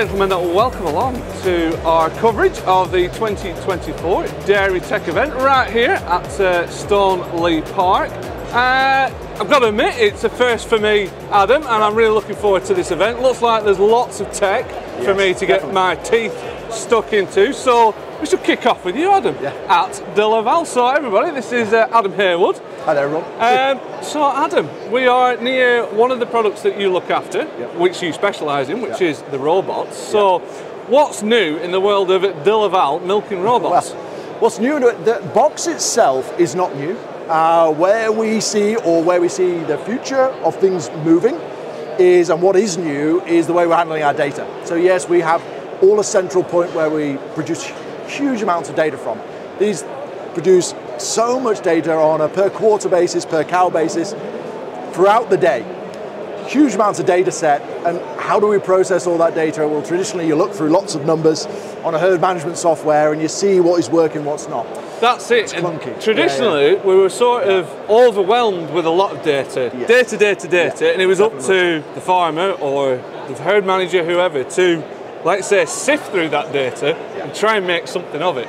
Right, ladies and gentlemen, welcome along to our coverage of the 2024 Dairy Tech event right here at uh, Stoneleigh Park. Uh, I've got to admit, it's a first for me, Adam, and I'm really looking forward to this event. Looks like there's lots of tech yes, for me to get my teeth stuck into. So we should kick off with you, Adam, yeah. at DeLaval. So everybody, this is uh, Adam Haywood. Hi there, Rob. Um, so Adam, we are near one of the products that you look after, which you specialise in, which is the robots. So what's new in the world of DeLaval milking robots? Well, what's new, the box itself is not new. Uh, where we see, or where we see the future of things moving, is, and what is new, is the way we're handling our data. So yes, we have all a central point where we produce huge amounts of data from. These produce so much data on a per quarter basis, per cow basis, throughout the day. Huge amounts of data set, and how do we process all that data? Well, traditionally you look through lots of numbers on a herd management software and you see what is working, what's not. That's it. Traditionally, yeah, yeah. we were sort of overwhelmed with a lot of data, yes. data, data, data, and it was up to the farmer or the herd manager, whoever, to, like say, sift through that data and try and make something of it.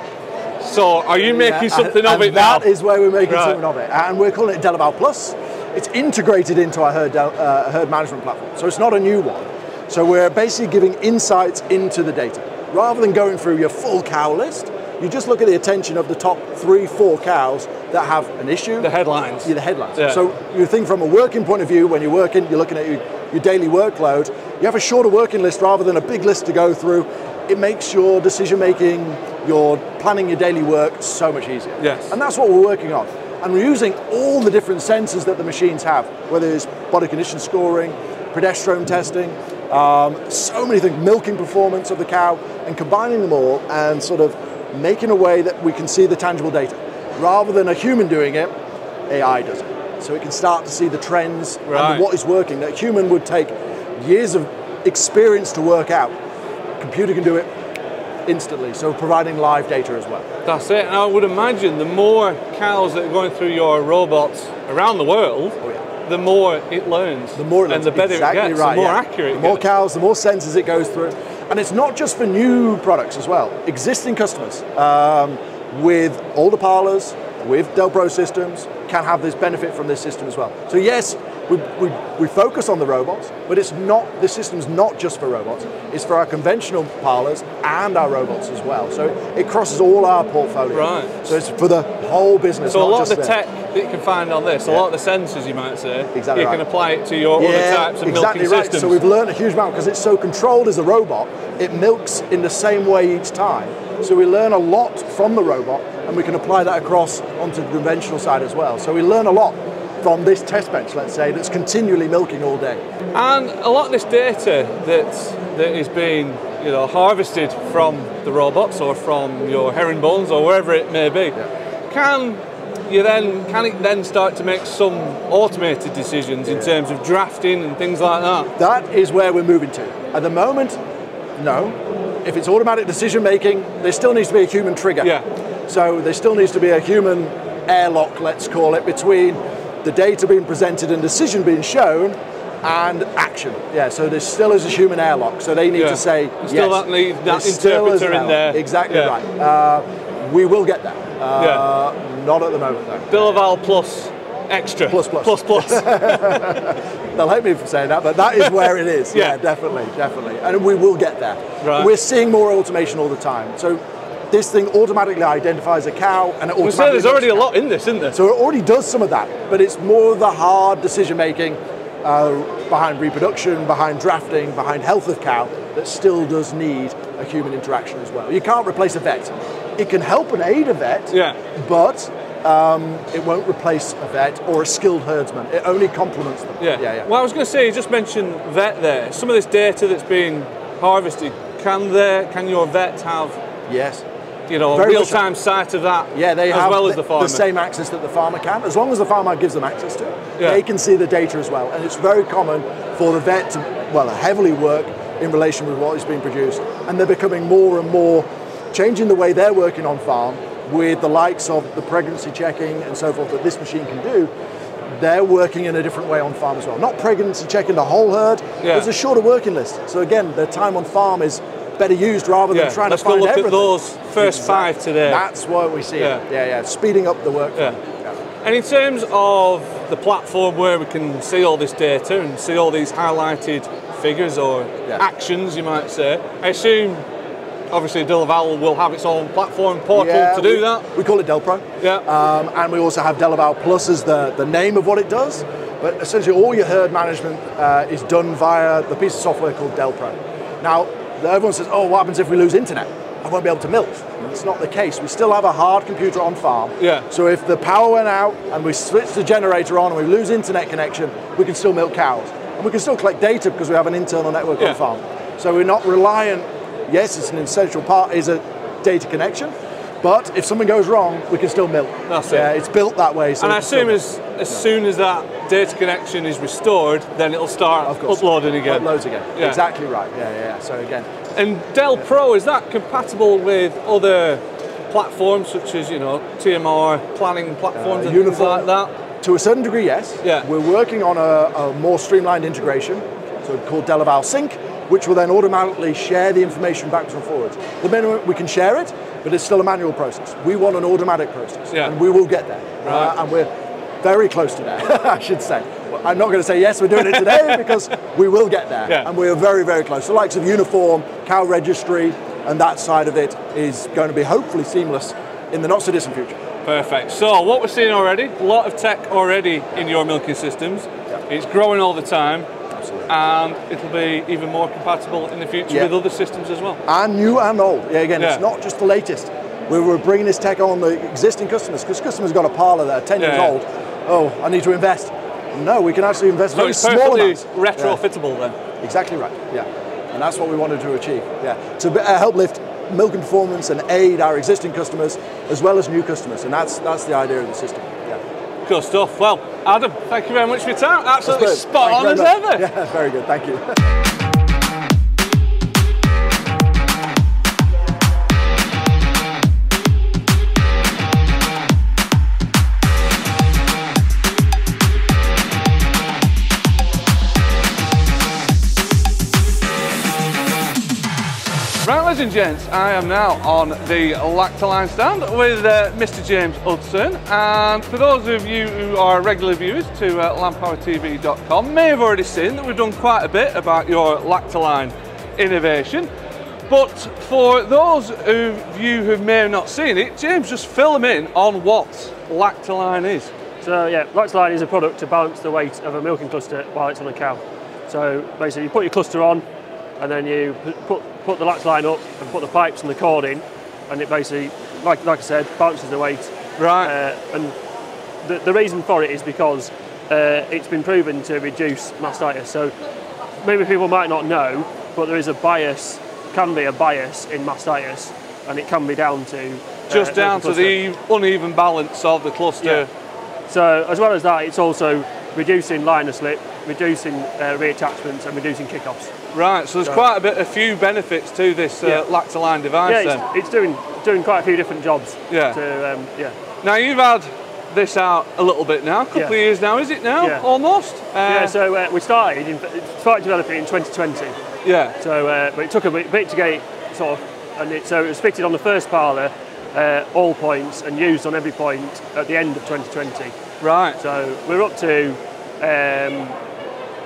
So, are you making something and, of it now? That is where we're making right. something of it, and we're calling it DeLaval Plus. It's integrated into our herd, uh, herd management platform, so it's not a new one. So we're basically giving insights into the data. Rather than going through your full cow list, you just look at the attention of the top three, four cows that have an issue. The headlines. Yeah, the headlines. Yeah. So you think from a working point of view, when you're working, you're looking at your, your daily workload, you have a shorter working list rather than a big list to go through. It makes your decision making, your planning your daily work so much easier. Yes. And that's what we're working on. And we're using all the different sensors that the machines have, whether it's body condition scoring, progesterone testing, um, so many things, milking performance of the cow, and combining them all and sort of making a way that we can see the tangible data. Rather than a human doing it, AI does it. So it can start to see the trends right. and what is working that a human would take years of experience to work out. Computer can do it instantly, so providing live data as well. That's it, and I would imagine the more cows that are going through your robots around the world, oh, yeah. the more it learns. The more it learns. And the better exactly it gets, right, the more yeah. accurate The more cows, the more sensors it goes through. And it's not just for new products as well. Existing customers um, with older parlors, with Delpro systems, can have this benefit from this system as well. So yes, we, we, we focus on the robots, but it's not, the system's not just for robots, it's for our conventional parlors and our robots as well. So it crosses all our portfolio. Right. So it's for the whole business. So a lot of the tech that you can find on this, yeah. a lot of the sensors you might say, exactly you right. can apply it to your yeah, other types of exactly milking right. systems. So we've learned a huge amount because it's so controlled as a robot, it milks in the same way each time. So we learn a lot from the robot and we can apply that across onto the conventional side as well. So we learn a lot from this test bench, let's say, that's continually milking all day. And a lot of this data that, that is being you know, harvested from the robots or from your herringbones or wherever it may be, yeah. can you then can it then start to make some automated decisions yeah. in terms of drafting and things like that? That is where we're moving to. At the moment, no. If it's automatic decision making, there still needs to be a human trigger. Yeah. So there still needs to be a human airlock, let's call it, between the data being presented and decision being shown and action. Yeah, so there still is a human airlock. So they need yeah. to say still yes. that need that interpreter in there. Exactly yeah. right. Uh, we will get that. Uh, yeah. Not at the moment though. Bill of Laval plus extra. Plus plus. Plus plus. They'll hate me for saying that, but that is where it is. yeah. yeah, definitely, definitely. And we will get there. Right. We're seeing more automation all the time. So this thing automatically identifies a cow and it automatically. Well, there's already a lot in this, isn't there? So it already does some of that, but it's more the hard decision making uh, behind reproduction, behind drafting, behind health of cow that still does need a human interaction as well. You can't replace a vet. It can help and aid a vet, yeah. but um, it won't replace a vet or a skilled herdsman. It only complements them. Yeah. yeah, yeah. Well, I was going to say, you just mentioned vet there. Some of this data that's being harvested, can there, can your vet have Yes you know, a real-time sight of that yeah, they as have well the, as the farmer. the same access that the farmer can. As long as the farmer gives them access to it, yeah. they can see the data as well. And it's very common for the vet to, well, heavily work in relation with what is being produced. And they're becoming more and more, changing the way they're working on farm with the likes of the pregnancy checking and so forth that this machine can do. they're working in a different way on farm as well. Not pregnancy checking the whole herd. Yeah. There's a shorter working list. So again, their time on farm is better used rather than Yeah, trying let's to go find look at everything. those first five today. That's what we see. Yeah. Yeah, yeah. Speeding up the work. Yeah. And in terms of the platform where we can see all this data and see all these highlighted figures or actions, you might say, I assume obviously DeLaval will have its own platform portal Yeah, to do we, that. We call it Delpro. Yeah. Um, and we also have DeLaval Plus as the, the name of what it does. But essentially, all your herd management uh, is done via the piece of software called Delpro. Now, everyone says, oh, what happens if we lose internet? I won't be able to milk. It's not the case. We still have a hard computer on farm. Yeah. So if the power went out and we switch the generator on and we lose internet connection, we can still milk cows. And we can still collect data because we have an internal network Yeah. on farm. So we're not reliant, yes, it's an essential part, is a data connection. But if something goes wrong, we can still milk. That's it. Yeah, it's built that way. So And I assume as, as soon as that data connection is restored, then it'll start uploading again. Uploads again. Yeah. Exactly right. Yeah, yeah, yeah. So again, And DelPro, is that compatible with other platforms such as, you know, TMR planning platforms Uh, and things like that? to a certain degree, yes. Yeah. We're working on a, a more streamlined integration, so called DeLaval Sync, which will then automatically share the information backwards and forwards. The minimum we can share it, but it's still a manual process. We want an automatic process, Yeah. and we will get there. Right. Uh, and we're very close to that, I should say. Well, I'm not going to say yes, we're doing it today because we will get there, Yeah. and we're very, very close. The likes of uniform, cow registry, and that side of it is going to be hopefully seamless in the not so distant future. Perfect. So what we're seeing already, a lot of tech already in your milking systems. It's growing all the time. And it'll be even more compatible in the future Yeah. with other systems as well. and new and old. Yeah, again, Yeah. it's not just the latest. We were bringing this tech on the existing customers because customers got a parlor that are 10 years old. Oh, I need to invest. No, we can actually invest So very small amounts. retrofittable then. Exactly right. Yeah, and that's what we wanted to achieve. Yeah, to uh, help lift milk and performance and aid our existing customers as well as new customers, and that's that's the idea of the system. Good stuff. Well, Adam, thank you very much for your time. Absolutely spot on as ever. Yeah, very good. Thank you. ladies and gents, I am now on the Lactalign stand with uh, Mr. James Hudson. And for those of you who are regular viewers to uh, landpowertv.com, may have already seen that we've done quite a bit about your Lactalign innovation. But for those of you who may have not seen it, James, just fill them in on what Lactalign is. So yeah, Lactalign is a product to balance the weight of a milking cluster while it's on a cow. So basically, you put your cluster on, and then you put put the Lactalign up and put the pipes and the cord in, and it basically, like like I said, balances the weight. Right. Uh, and the, the reason for it is because uh, it's been proven to reduce mastitis. So maybe people might not know, but there is a bias, can be a bias in mastitis, and it can be down to uh, just down to the uneven balance of the cluster. Yeah. So as well as that, it's also reducing liner slip, reducing uh, reattachments, and reducing kickoffs. Right, so there's quite a bit, a few benefits to this uh, Yeah. Lactalign device. Yeah, it's, it's doing doing quite a few different jobs. Yeah. To, um, yeah. Now you've had this out a little bit now, a couple Yeah. of years now, is it now? Yeah. Almost. Uh, yeah. So uh, we started in, started developing in 2020. yeah. So, uh, but it took a bit, bit to get sort of, and it, so it was fitted on the first parlour, uh, all points, and used on every point at the end of 2020. Right. So we're up to um,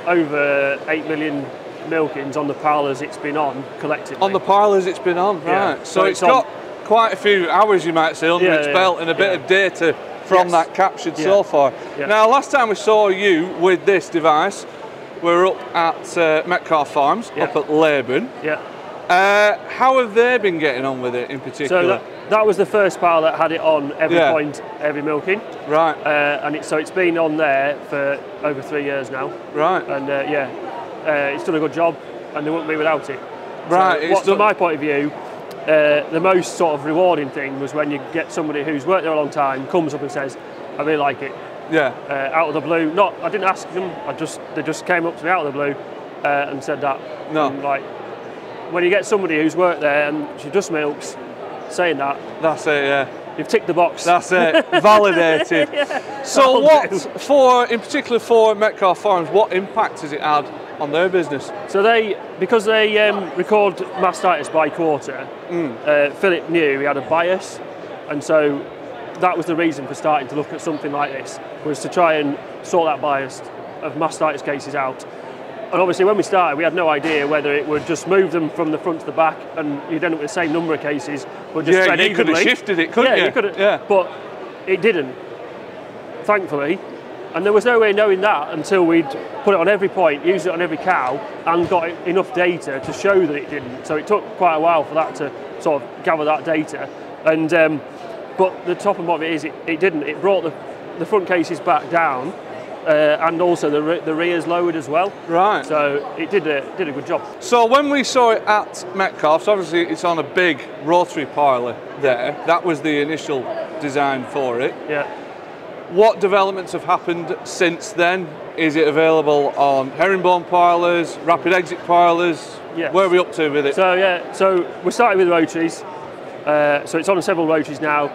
over eight million milkings on the parlours it's been on collectively. On the parlours it's been on, Yeah. right. So, So it's it's got quite a few hours, you might say, under Yeah, its yeah, belt and a bit yeah. of data from Yes. that captured Yeah. so far. Yeah. Now, last time we saw you with this device, we were up at uh, Metcalf Farms, Yeah. up at Laban. yeah. Uh, how have they been getting on with it in particular? So that, that was the first pile that had it on every Yeah. point, every milking, right, uh, and it, so it's been on there for over three years now, right. and uh, yeah, uh, it's done a good job, and they wouldn't be without it. Right, So it's what, from my point of view, uh, the most sort of rewarding thing was when you get somebody who's worked there a long time, comes up and says, "I really like it," yeah. uh, out of the blue. Not, I didn't ask them. I just they just came up to me out of the blue uh, and said that. No. And, like when you get somebody who's worked there and she just milks, saying that, That's it, yeah. you've ticked the box. That's it, validated. So, That'll what for, in particular for Metcalfe Farms, what impact has it had on their business? So they, because they um, record mastitis by quarter, uh, Philip knew he had a bias, and so that was the reason for starting to look at something like this, was to try and sort that bias of mastitis cases out. And obviously, when we started, we had no idea whether it would just move them from the front to the back, and you'd end up with the same number of cases, but just Yeah, you could have shifted it, couldn't yeah, you? could have. Yeah. But it didn't, thankfully. And there was no way of knowing that until we'd put it on every point, used it on every cow, and got enough data to show that it didn't. So it took quite a while for that to sort of gather that data. And um, but the top and bottom of it is it, it didn't. It brought the, the front cases back down, uh, and also the re- the rears lowered as well. Right. So it did a did a good job. So when we saw it at Metcalfe, so obviously it's on a big rotary parlour there. That was the initial design for it. Yeah. What developments have happened since then? Is it available on herringbone parlours, rapid exit parlours? Yes. Where are we up to with it? So yeah, so we started with rotaries. Uh, so it's on several rotaries now.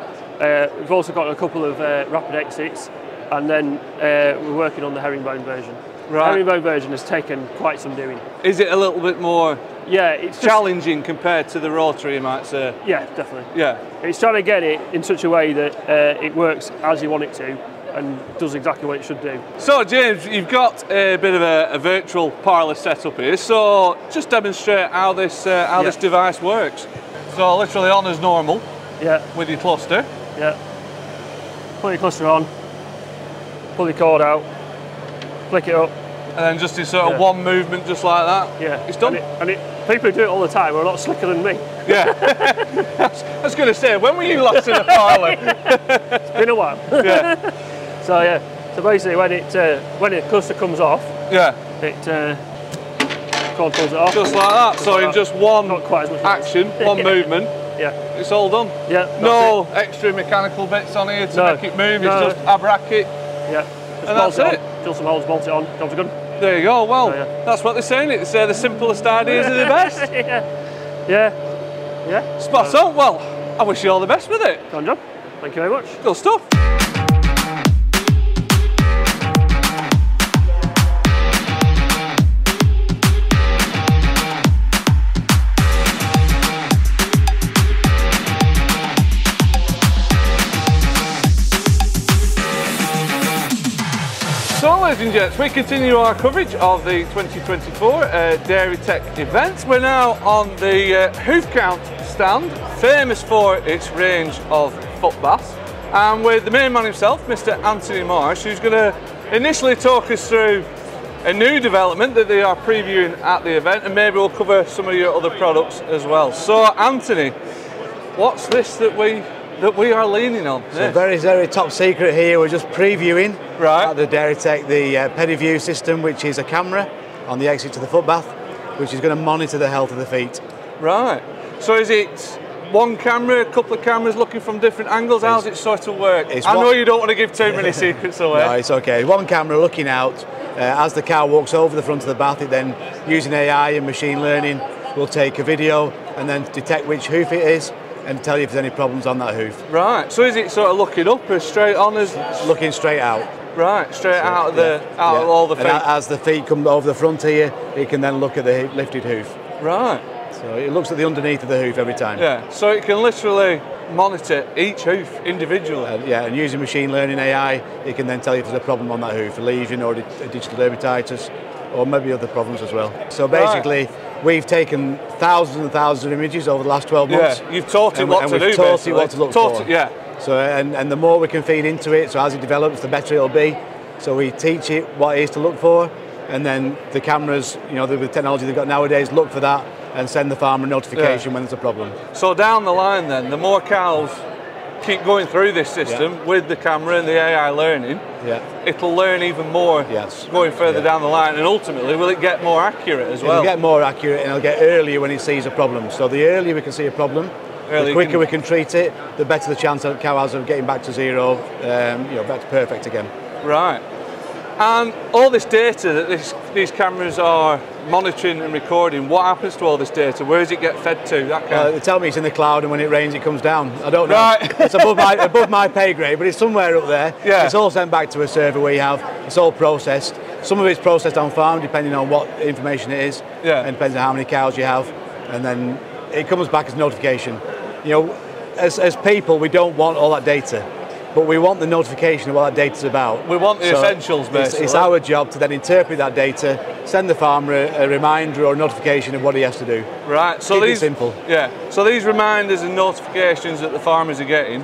Uh, we've also got a couple of uh, rapid exits, and then uh, we're working on the herringbone version. Right. The herringbone version has taken quite some doing. Is it a little bit more Yeah, it's just, challenging compared to the rotary, you might say? Yeah, definitely. Yeah. It's trying to get it in such a way that uh, it works as you want it to, and does exactly what it should do. So James, you've got a bit of a, a virtual parlour set up here. So just demonstrate how this uh, how Yeah. this device works. So literally on as normal Yeah, with your cluster. yeah. Put your cluster on, pull your cord out, flick it up. And then just in sort of Yeah. one movement, just like that. Yeah, It's done. And, it, and it, people who do it all the time are a lot slicker than me. Yeah. I was going to say, when were you last in a parlour? It's been a while. yeah. So yeah, so basically when it uh, when the cluster comes off, Yeah. it uh, cord pulls it off. Just like that. So in just one Not quite as much. action, one Yeah. movement, Yeah, it's all done. yeah. No extra mechanical bits on here to No. make it move. No. It's just a bracket. It. Yeah. Just And bolt that's it. On, drill some holes, bolt it on. Job's good. There you go. Well, yeah. that's what they're saying. It's uh, the simplest ideas are the best. yeah. Yeah. Yeah. Spot on. Well, I wish you all the best with it. Done job. Thank you very much. Good stuff. Ladies and gents, we continue our coverage of the 2024 uh, Dairy Tech event. We're now on the uh, Hoofcount stand, famous for its range of foot baths, and with the main man himself, Mr. Anthony Marsh, who's going to initially talk us through a new development that they are previewing at the event, and maybe we'll cover some of your other products as well. So, Anthony, what's this that we that we are leaning on? So This. very, very top secret here. We're just previewing Right. at the Dairy Tech the uh, PediVue system, which is a camera on the exit to the foot bath, which is going to monitor the health of the feet. Right. So is it one camera, a couple of cameras looking from different angles? How's it sort of work? I know you don't want to give too many secrets away. No, it's okay. One camera looking out uh, as the cow walks over the front of the bath. It then, using AI and machine learning, will take a video and then detect which hoof it is and tell you if there's any problems on that hoof. Right. So is it sort of looking up or straight on as Looking straight out. right, straight out of the Yeah, out yeah. of all the feet? a- as the feet come over the front here, it can then look at the lifted hoof. right. So it looks at the underneath of the hoof every time. Yeah. So it can literally monitor each hoof individually. Uh, yeah, and using machine learning AI, it can then tell you if there's a problem on that hoof, a lesion or a digital dermatitis, or maybe other problems as well. So basically, we've taken thousands and thousands of images over the last 12 months. Yeah. You've taught it and, what and to we've do. taught basically. it what to look Taught for. it- yeah. So and, and the more we can feed into it, so as it develops, the better it'll be. So we teach it what it is to look for, and then the cameras, you know, the, the technology they've got nowadays, look for that and send the farmer a notification Yeah. when there's a problem. So down the line, then, the more cows keep going through this system with the camera and the AI learning, Yeah. it'll learn even more Yes. going further Yeah. down the line, and ultimately, will it get more accurate as well? It'll get more accurate and it'll get earlier when it sees a problem. So the earlier we can see a problem, Early the quicker can- we can treat it, the better the chance that cow has of getting back to zero, um, you know, back to perfect again. Right. And all this data that this, these cameras are monitoring and recording, what happens to all this data? Where does it get fed to? That kind Uh, they tell me it's in the cloud, and when it rains, it comes down. I don't know. Right. it's above my above my pay grade, but it's somewhere up there. Yeah. It's all sent back to a server we have. It's all processed. Some of it's processed on farm, depending on what information it is. Yeah. And depends on how many cows you have, and then it comes back as notification. You know, as as people, we don't want all that data. But we want the notification of what that data's about. We want the essentials, it's- It's, our job to then interpret that data, send the farmer a, a reminder or notification of what he has to do. Right. So Keep these simple. Yeah. So these reminders and notifications that the farmers are getting,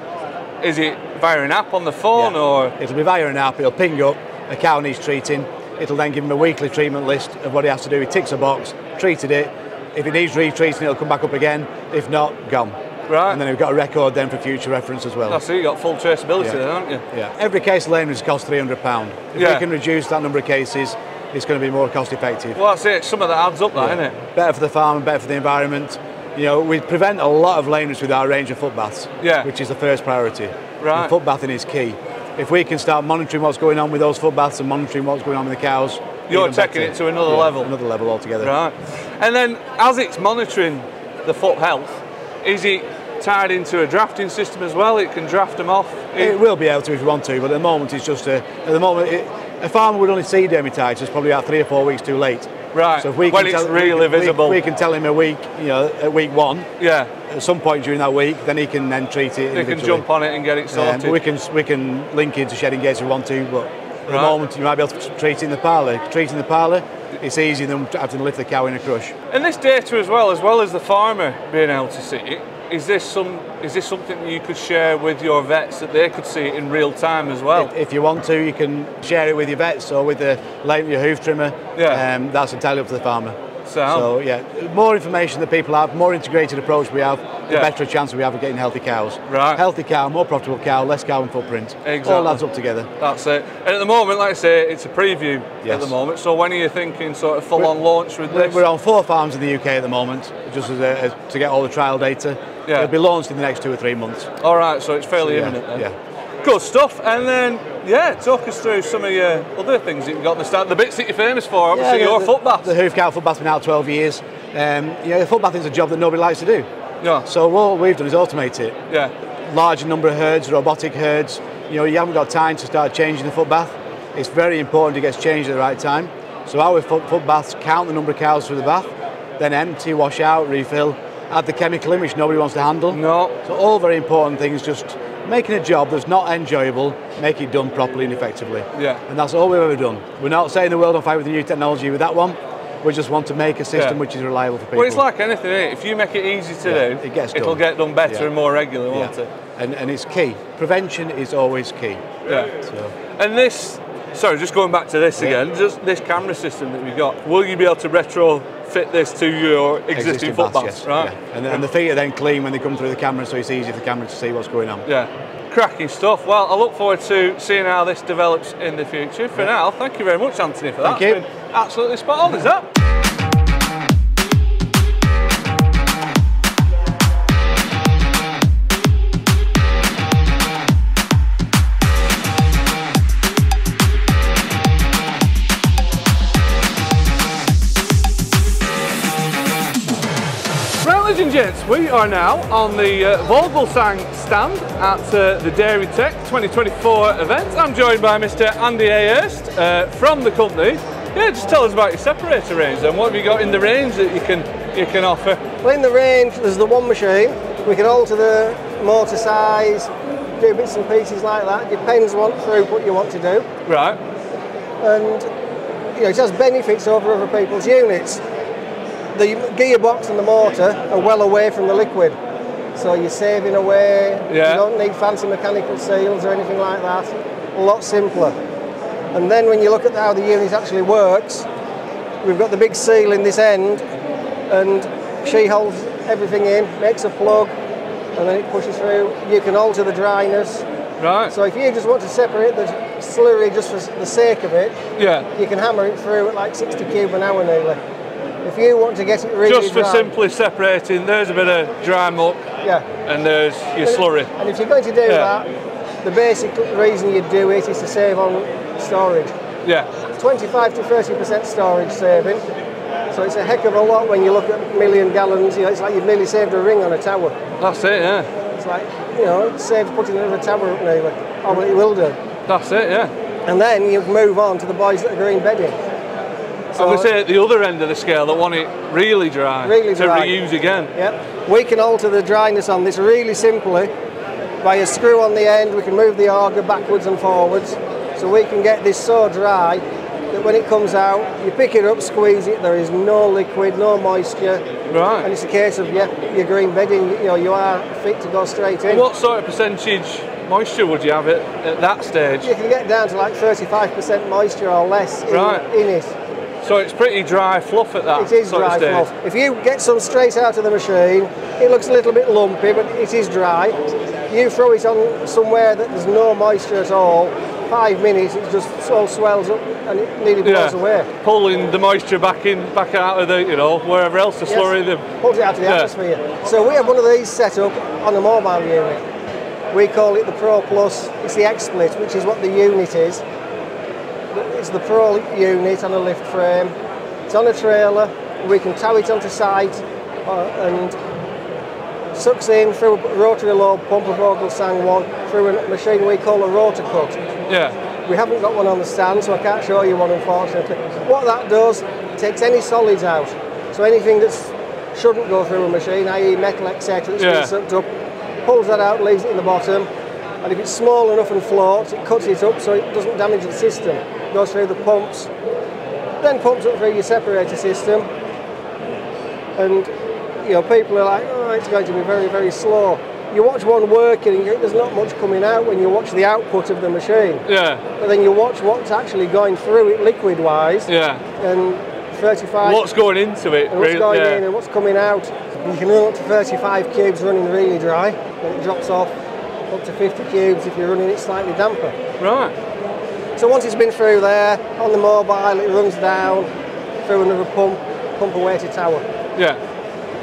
is it via an app on the phone Yeah. or? It'll be via an app, it'll ping up a cow needs treating, it'll then give him a weekly treatment list of what he has to do. He ticks a box, treated it. If it needs retreating, it'll come back up again. If not, gone. Right. And then we've got a record then for future reference as well. I see you've got full traceability Yeah. there, haven't you? yeah. Every case of lameness costs £300. If Yeah. we can reduce that number of cases, it's going to be more cost effective. Well, that's it. Some of that adds up, that, Yeah. isn't it? Better for the farm, and better for the environment. You know, we prevent a lot of lameness with our range of foot baths, Yeah. which is the first priority. Right. And foot bathing is key. If we can start monitoring what's going on with those foot baths and monitoring what's going on with the cows, You're taking better. it to another Yeah, level. Another level altogether. Right. And then, as it's monitoring the foot health, is it tied into a drafting system as well? It can draft them off. It will be able to if you want to, but at the moment it's just a. At the moment, it, a farmer would only see dermatitis probably about three or four weeks too late. Right. So if we When can it's tell, really we, we- visible. we, can tell him a week, you know, at week one, yeah. at some point during that week, then he can then treat it. They can jump on it and get it Um, sorted. but we can we can link into shedding gates if we want to, but at Right. the moment you might be able to treat it in the parlour. Treat in the parlour, it's easier than having to lift the cow in a crush. And this data as well, as well as the farmer being able to see it, is this some is this something that you could share with your vets that they could see it in real time as well? If you want to, you can share it with your vets or with the lame your hoof trimmer. Yeah. Um, that's entirely up to the farmer. Sound. So yeah, more information that people have, more integrated approach we have, the Yeah. better chance we have of getting healthy cows. Right. Healthy cow, more profitable cow, less carbon footprint. Exactly. All adds up together. That's it. And at the moment, like I say, it's a preview at the moment. So when are you thinking sort of full on launch with We're, this? we're on four farms in the UK at the moment, just as a, as, to get all the trial data. Yeah. It'll be launched in the next two or three months. All right, so it's fairly So, yeah, imminent then. yeah. Good stuff. And then, yeah, talk us through some of your other things that you've got in the start. The bits that you're famous for, obviously, the- your the, foot bath. The Hoofcount foot bath's been out 12 years. Um, you know, foot bathing's a job that nobody likes to do. yeah, So what we've done is automate it. yeah, Larger number of herds, robotic herds. You know, you haven't got time to start changing the foot bath. It's very important it gets changed at the right time. So our foot, foot baths count the number of cows through the bath, then empty, wash out, refill, add the chemical in which nobody wants to handle. No. So all very important things, just making a job that's not enjoyable, make it done properly and effectively. Yeah. And that's all we've ever done. We're not setting the world on fire with the new technology with that one. We just want to make a system Yeah. which is reliable for people. Well, it's like anything, innit? If you make it easy to Yeah, do, it gets done. it'll get done better Yeah. and more regularly, yeah. won't it? And, and it's key. Prevention is always key. Yeah. So, And this, sorry, just going back to this Yeah. again, just this camera system that we've got, will you be able to retrofit this to your existing, foot baths, baths, yes. right? Yeah. And, and the feet are then clean when they come through the camera, so it's easy for the camera to see what's going on. Yeah. Cracking stuff. Well, I look forward to seeing how this develops in the future. For now, thank you very much, Anthony, for that. Thank you. Absolutely spot on, is that? Gents, we are now on the uh, Vogelsang stand at uh, the Dairy Tech 2024 event. I'm joined by Mr. Andy Ayerst uh, from the company. Yeah, just tell us about your separator range and what have you got in the range that you can you can offer? Well, in the range, there's the one machine. We can alter the motor size, do bits and pieces like that. Depends on through what throughput you want to do. Right. And you know, it has benefits over other people's units. The gearbox and the motor are well away from the liquid. So you're saving away. Yeah. You don't need fancy mechanical seals or anything like that. A lot simpler. And then when you look at how the unit actually works, we've got the big seal in this end and she holds everything in, makes a plug, and then it pushes through. You can alter the dryness. Right. So if you just want to separate the slurry just for the sake of it, yeah. you can hammer it through at like 60 cube an hour nearly. If you want to get it really Just for dry, simply separating, there's a bit of dry muck yeah. and there's your slurry. And if you're going to do Yeah. that, the basic reason you do it is to save on storage. Yeah. 25 to 30% storage saving. So it's a heck of a lot when you look at a million gallons. You know, it's like you've nearly saved a ring on a tower. That's it, yeah. It's like, you know, it saves putting another tower up nearly. Oh, well, it will do. That's it, yeah. And then you move on to the boys that are green bedding. I going to say at the other end of the scale that want it really dry, Really dry. to reuse again. Yep. We can alter the dryness on this really simply by a screw on the end. We can move the auger backwards and forwards, so we can get this so dry that when it comes out, you pick it up, squeeze it. There is no liquid, no moisture, Right. and it's a case of yeah, your green bedding. You know, you are fit to go straight in. What sort of percentage moisture would you have at, at that stage? You can get down to like 35% moisture or less in, Right. in it. So it's pretty dry fluff at that It is dry fluff. If you get some straight out of the machine, it looks a little bit lumpy, but it is dry. You throw it on somewhere that there's no moisture at all, five minutes, it just all swells up and it nearly blows away. Pulling the moisture back in, back out of the, you know, wherever else the Yes. slurry them. Pulls it out of the Yeah. atmosphere. So we have one of these set up on a mobile unit. We call it the Pro Plus. It's the X-Split, which is what the unit is. It's the Pro unit on a lift frame. It's on a trailer. We can tow it onto site uh, and sucks in through a rotary lobe pump, a Vogelsang one, through a machine we call a rotor cut. Yeah. We haven't got one on the stand, so I can't show you one, unfortunately. What that does, it takes any solids out. So anything that shouldn't go through a machine, i.e. metal, etc., that's Yeah. been sucked up, pulls that out, leaves it in the bottom. And if it's small enough and floats, it cuts it up so it doesn't damage the system. Goes through the pumps, then pumps up through your separator system. And you know, people are like, oh, it's going to be very, very slow. You watch one working, and there's not much coming out when you watch the output of the machine. Yeah. But then you watch what's actually going through it liquid wise Yeah. and 35 What's going into it? and what's really? going yeah. in and what's coming out. You can run up to 35 cubes running really dry, then it drops off up to 50 cubes if you're running it slightly damper. Right. So once it's been through there, on the mobile it runs down through another pump, pump away to tower. Yeah.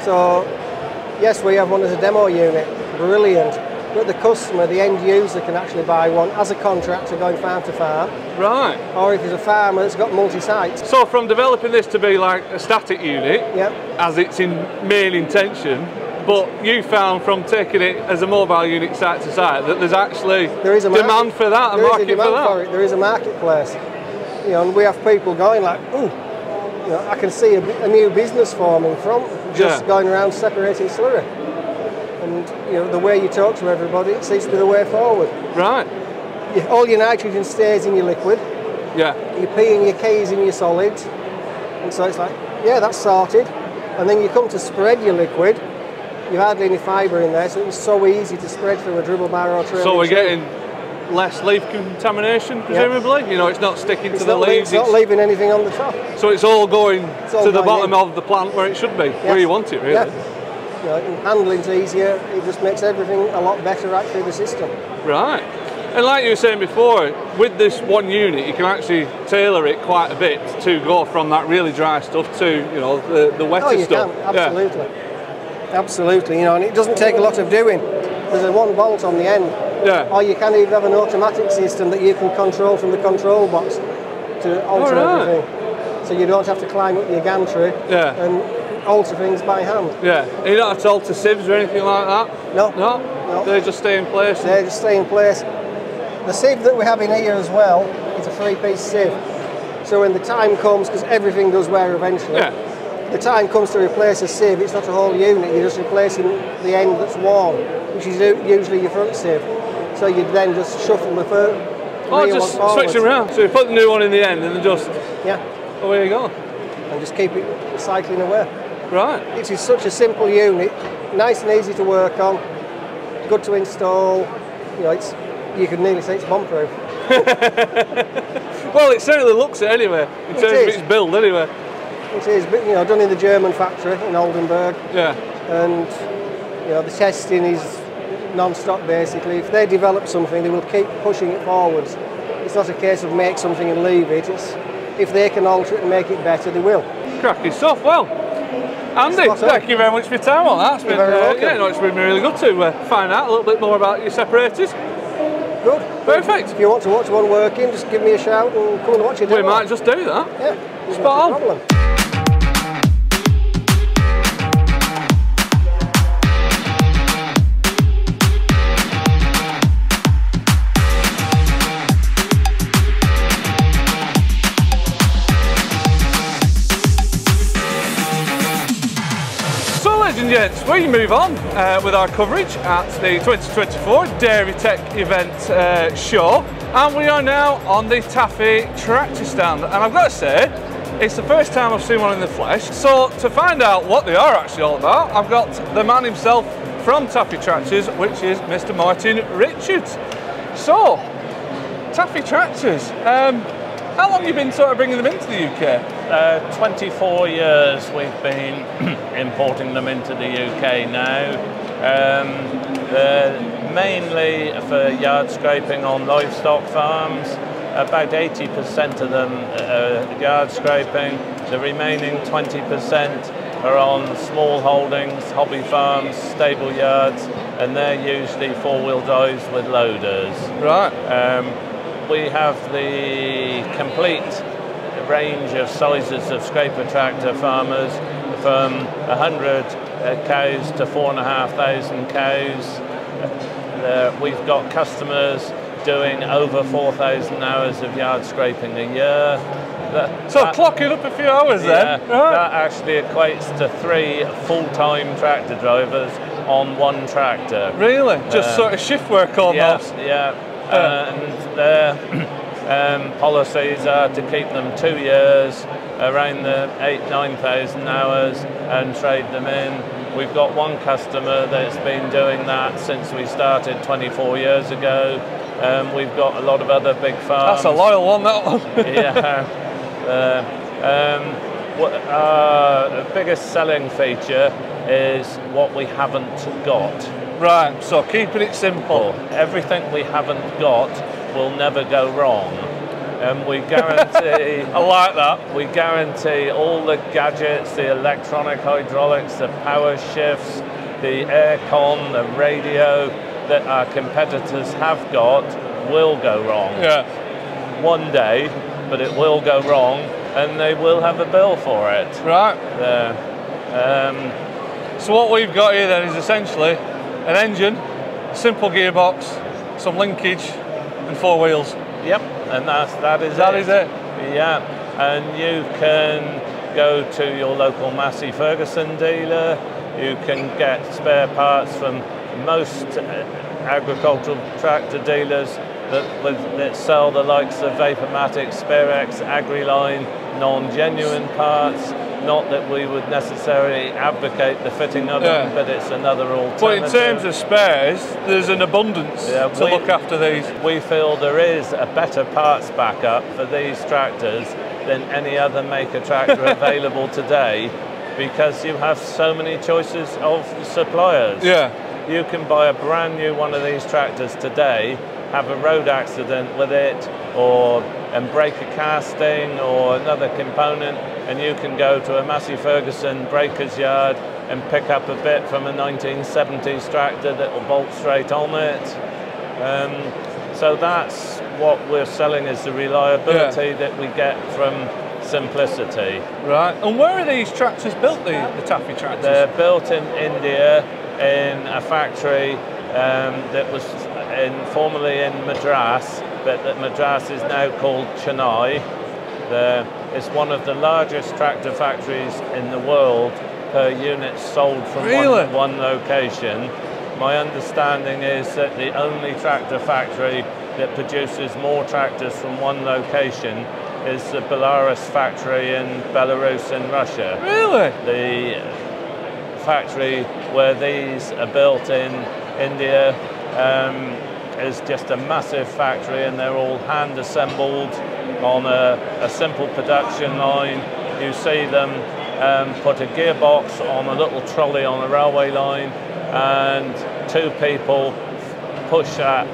So yes, we have one as a demo unit, brilliant. But the customer, the end user, can actually buy one as a contractor going farm to farm, Right. or if he's a farmer that's got multi-sites. So from developing this to be like a static unit, Yep. as its in main intention, but you found from taking it as a mobile unit site to site that there's actually There is a demand market- for that, a there is market demand for that. for. There is a marketplace. You know, and we have people going like, "Ooh, you know, I can see a, a new business forming from just Yeah. going around separating slurry." And you know, the way you talk to everybody, it seems to be the way forward. Right. You, all your nitrogen stays in your liquid. Yeah. Your P and your K is in your solids. And so it's like, yeah, that's sorted. And then you come to spread your liquid. You hardly any fibre in there, so it was so easy to spread through a dribble bar or trailing So we're getting less leaf contamination, presumably. You know, it's not sticking It's to the leaves. it's not leaving anything on the top. so it's all going all to the bottom in. of the plant where it should be, where you want it, really. Yeah. You know, handling's easier. It just makes everything a lot better right through the system. Right. And like you were saying before, with this one unit, you can actually tailor it quite a bit to go from that really dry stuff to, you know, the, the wetter Oh, you stuff. can absolutely, absolutely. You know, and it doesn't take a lot of doing. There's a one bolt on the end. Yeah. Or you can even have an automatic system that you can control from the control box to alter right. everything. So you don't have to climb up your gantry Yeah. and alter things by hand. Yeah. And you don't have to alter sieves or anything like that? No. No? No. They just stay in place? They just stay in place. The sieve that we have in here as well is a three-piece sieve. So when the time comes, because everything does wear eventually, Yeah. The time comes to replace a sieve, it's not a whole unit, you're just replacing the end that's worn, which is usually your front sieve. So you then just shuffle the fir- Oh, just switch them around. So you put the new one in the end and then just Yeah, away you go. and just keep it cycling away. Right. It is such a simple unit, nice and easy to work on, good to install. You know, it's you could nearly say it's bomb-proof. Well, it certainly looks it anyway, in It terms of its build anyway. It is, but, you know, done in the German factory in Oldenburg. Yeah. and you know the testing is non-stop basically. If they develop something, they will keep pushing it forwards. It's not a case of make something and leave it. It's if they can alter it and make it better, they will. Cracking stuff. Well, Andy, thank you very much for your time on that. It's been, very uh, yeah, no, it's been really good to uh, find out a little bit more about your separators. Good. Perfect. If you want to watch one working, just give me a shout and come and watch it. We might just do that. Yeah. Spot on. Gents, we move on uh, with our coverage at the 2024 Dairy Tech Event uh, Show, and we are now on the TAFE tractor stand. And I've got to say, it's the first time I've seen one in the flesh. So, to find out what they are actually all about, I've got the man himself from TAFE Tractors, which is Mr. Martin Richards. So, TAFE Tractors, um, how long have you been sort of bringing them into the UK? Uh, 24 years we've been importing them into the UK now. Um, they're mainly for yard scraping on livestock farms. About 80% of them are yard scraping. The remaining 20% are on small holdings, hobby farms, stable yards, and they're usually four-wheel drives with loaders. Right. Um, we have the complete range of sizes of scraper tractor farmers from 100 uh, cows to 4,500 cows. Uh, we've got customers doing over 4,000 hours of yard scraping a year. That- So that- clocking up a few hours yeah, then. Right. that actually equates to three full-time tractor drivers on one tractor. Really? Just Uh, sort of shift work almost. Yeah, yeah. And their um, policies are to keep them two years, around the eight, nine thousand hours, and trade them in. We've got one customer that's been doing that since we started 24 years ago. Um, we've got a lot of other big farms. That's a loyal one, that one. yeah. Uh, um, what, uh, the biggest selling feature is what we haven't got. Right, so keeping it simple. Everything we haven't got will never go wrong. And we guarantee I like that. we guarantee all the gadgets, the electronic hydraulics, the power shifts, the aircon, the radio that our competitors have got will go wrong Yeah. one day, but it will go wrong and they will have a bill for it. Right. Uh, um, So what we've got here then is essentially an engine, simple gearbox, some linkage, and four wheels. Yep, and that's that is That it. is it. Yeah, and you can go to your local Massey Ferguson dealer. You can get spare parts from most uh, agricultural tractor dealers that, that sell the likes of Vapormatic, Sparex, AgriLine, non-genuine parts. Not that we would necessarily advocate the fitting of Yeah. them, but it's another alternative. But in terms of spares, there's an abundance Yeah, to we- look after these. We feel there is a better parts backup for these tractors than any other maker tractor available today because you have so many choices of suppliers. Yeah. You can buy a brand new one of these tractors today, have a road accident with it, or and break a casting or another component, and you can go to a Massey Ferguson breaker's yard and pick up a bit from a 1970s tractor that will bolt straight on it. Um, so that's what we're selling is the reliability that we get from simplicity. Right. And where are these tractors built, the, the TAFE tractors? They're built in India in a factory um, that was in, formerly in Madras, but that Madras is now called Chennai. The, it's one of the largest tractor factories in the world per unit sold from Really? one, one location. My understanding is that the only tractor factory that produces more tractors from one location is the Belarus factory in Belarus in Russia really? the factory where these are built in India um, is just a massive factory and they're all hand assembled on a, a simple production line. You see them um, put a gearbox on a little trolley on a railway line and two people push that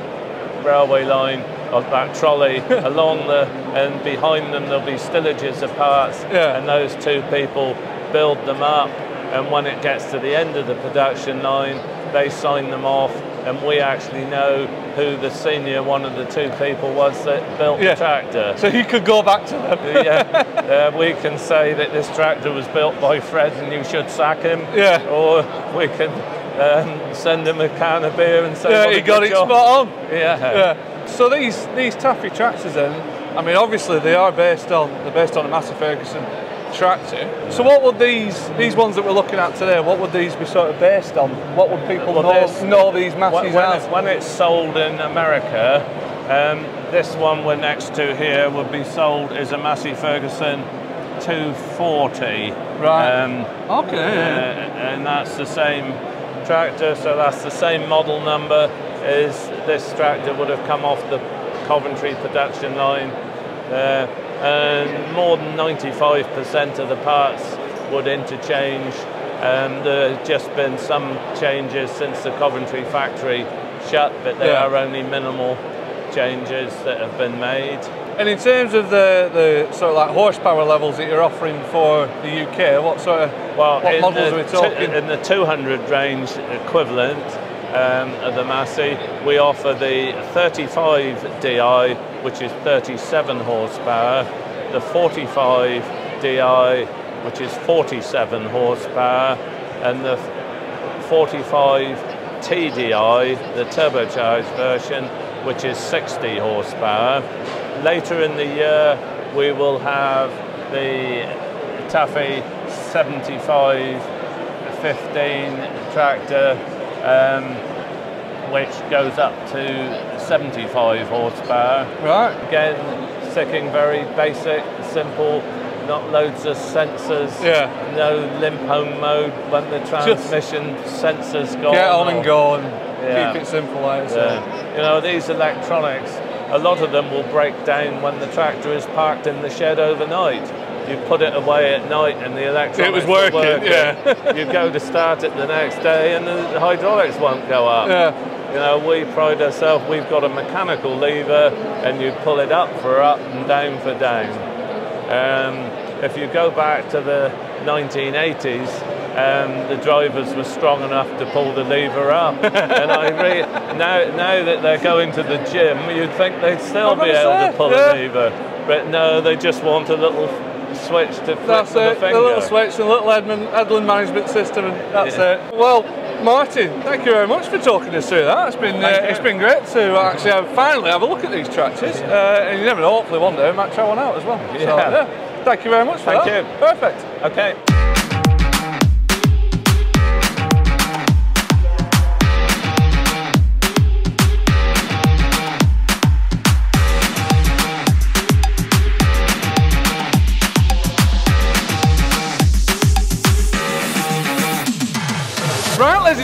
railway line of that trolley along the and behind them there'll be stillages of parts Yeah. and those two people build them up and when it gets to the end of the production line they sign them off and we actually know who the senior one of the two people was that built Yeah. the tractor. So you could go back to them. yeah, uh, we can say that this tractor was built by Fred and you should sack him. Yeah. Or we can um, send him a can of beer and say, Yeah, he got it job. spot on. Yeah. Yeah. So these these TAFE tractors then, I mean obviously they are based on they're based on a Massey Ferguson tractor. So what would these these ones that we're looking at today, what would these be sort of based on? What would people Well, know, know these When, Masseys when, as? when it's sold in America, um, this one we're next to here would be sold as a Massey Ferguson 240. Right. Um, Okay. uh, and that's the same tractor, so that's the same model number as this tractor would have come off the Coventry production line. Uh, and more than 95% of the parts would interchange. Um, there have just been some changes since the Coventry factory shut, but there Yeah. are only minimal changes that have been made. And in terms of the, the sort of like horsepower levels that you're offering for the UK, what sort of Well, what models are we talking? in the 200 range equivalent um, of the Massey, we offer the 35 DI, which is 37 horsepower, the 45 DI, which is 47 horsepower, and the 45 TDI, the turbocharged version, which is 60 horsepower. Later in the year, we will have the TAFE 75 15 tractor, um, which goes up to 75 horsepower. right. Again, sticking very basic, simple, not loads of sensors. Yeah. No limp home mode when the transmission sensors go Get on or- and go and Yeah. keep it simple, like yeah. You know, these electronics, a lot of them will break down when the tractor is parked in the shed overnight. You put it away at night and the electronics It was are working, yeah. you go to start it the next day and the hydraulics won't go up. Yeah. You know, we pride ourselves, we've got a mechanical lever and you pull it up for up and down for down. Um, if you go back to the 1980s, um, the drivers were strong enough to pull the lever up. and I re- now, now that they're going to the gym, you'd think they'd still be able say, to pull yeah. a lever. But no, they just want a little switch to flip That's the it. finger. The little switch, and a little Edlin management system, and that's Yeah. it. Well, Martin, thank you very much for talking us through that. It's been uh, it's been great to actually have, finally have a look at these tractors. Uh, and you never know, hopefully one day we might try one out as well. So, Yeah. yeah. Thank you very much for Thank that. you. Perfect. Okay.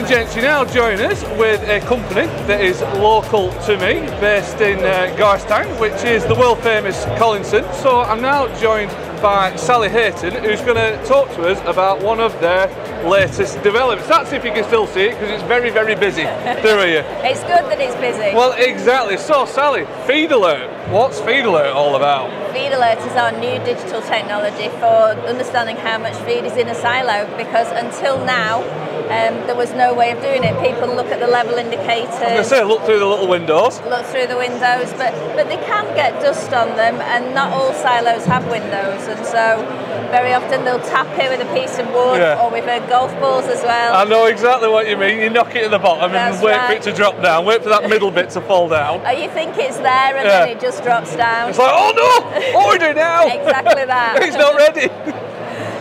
And gents, you now join us with a company that is local to me, based in uh, Garstang, which is the world famous Collinson. So I'm now joined by Sally Hayton, who's going to talk to us about one of their latest developments. That's if you can still see it, because it's very, very busy. there are you. It's good that it's busy. Well, exactly. So, Sally, Feed Alert. What's Feed Alert all about? Feed Alert is our new digital technology for understanding how much feed is in a silo because until now um, there was no way of doing it. People look at the level indicators. To say, look through the little windows. look through the windows, but, but they can get dust on them and not all silos have windows and so very often they'll tap it with a piece of wood Yeah. or with uh, golf balls as well. I know exactly what you mean. You knock it at the bottom That's and wait for it to drop down, wait for that middle bit to fall down. Oh, you think it's there and Yeah. then it just drops down. It's like, oh no, order now. Exactly that. it's not ready.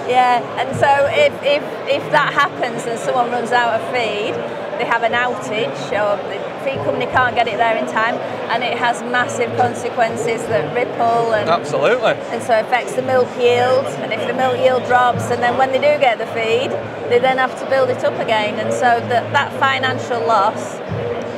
Yeah, and so if, if, if that happens and someone runs out of feed, they have an outage or the feed company can't get it there in time and it has massive consequences that ripple and, Absolutely. and so it affects the milk yield and if the milk yield drops and then when they do get the feed, they then have to build it up again and so that, that financial loss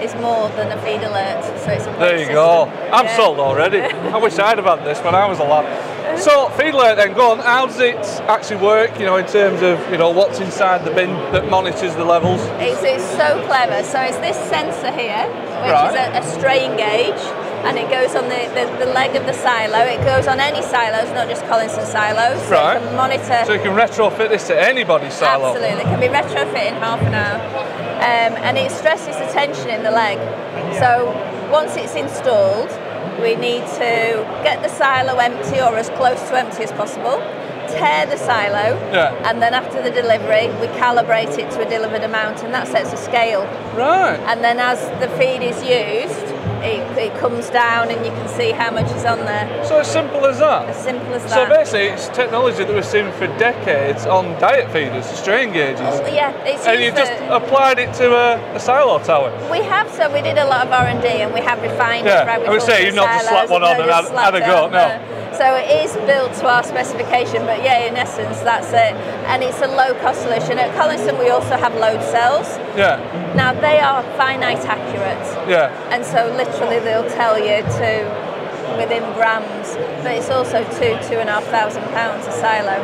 is more than a feed alert. So it's a There you go. I'm Yeah. sold already. I wish I'd have had this when I was a lad. So, Feed Alert then, go on. How does it actually work, you know, in terms of, you know, what's inside the bin that monitors the levels? It's, it's so clever. So it's this sensor here, which Right. is a, a strain gauge, and it goes on the, the, the leg of the silo. It goes on any silos, not just Collinson silos. So Right. can monitor. So you can retrofit this to anybody's silo. Absolutely, it can be retrofit in half an hour. um, and it stresses the tension in the leg. So once it's installed, we need to get the silo empty or as close to empty as possible, tare the silo, Yeah. and then after the delivery, we calibrate it to a delivered amount, and that sets a scale. Right. And then as the feed is used, it, it comes down and you can see how much is on there. So as simple as that. As simple as that. So basically, it's technology that we've seen for decades on diet feeders, strain gauges, oh, yeah, it's and you just applied it to a, a silo tower. We have, so we did a lot of R&D and we have refined Yeah, it. Right, I would say you've not just slapped one on and had- had a go, no. So it is built to our specification, but yeah, in essence, that's it. And it's a low-cost solution. At Collinson, we also have load cells. Yeah, Now, they are finite accurate. Yeah. And so literally they'll tell you to within grams, but it's also two, two and a half thousand pounds a silo.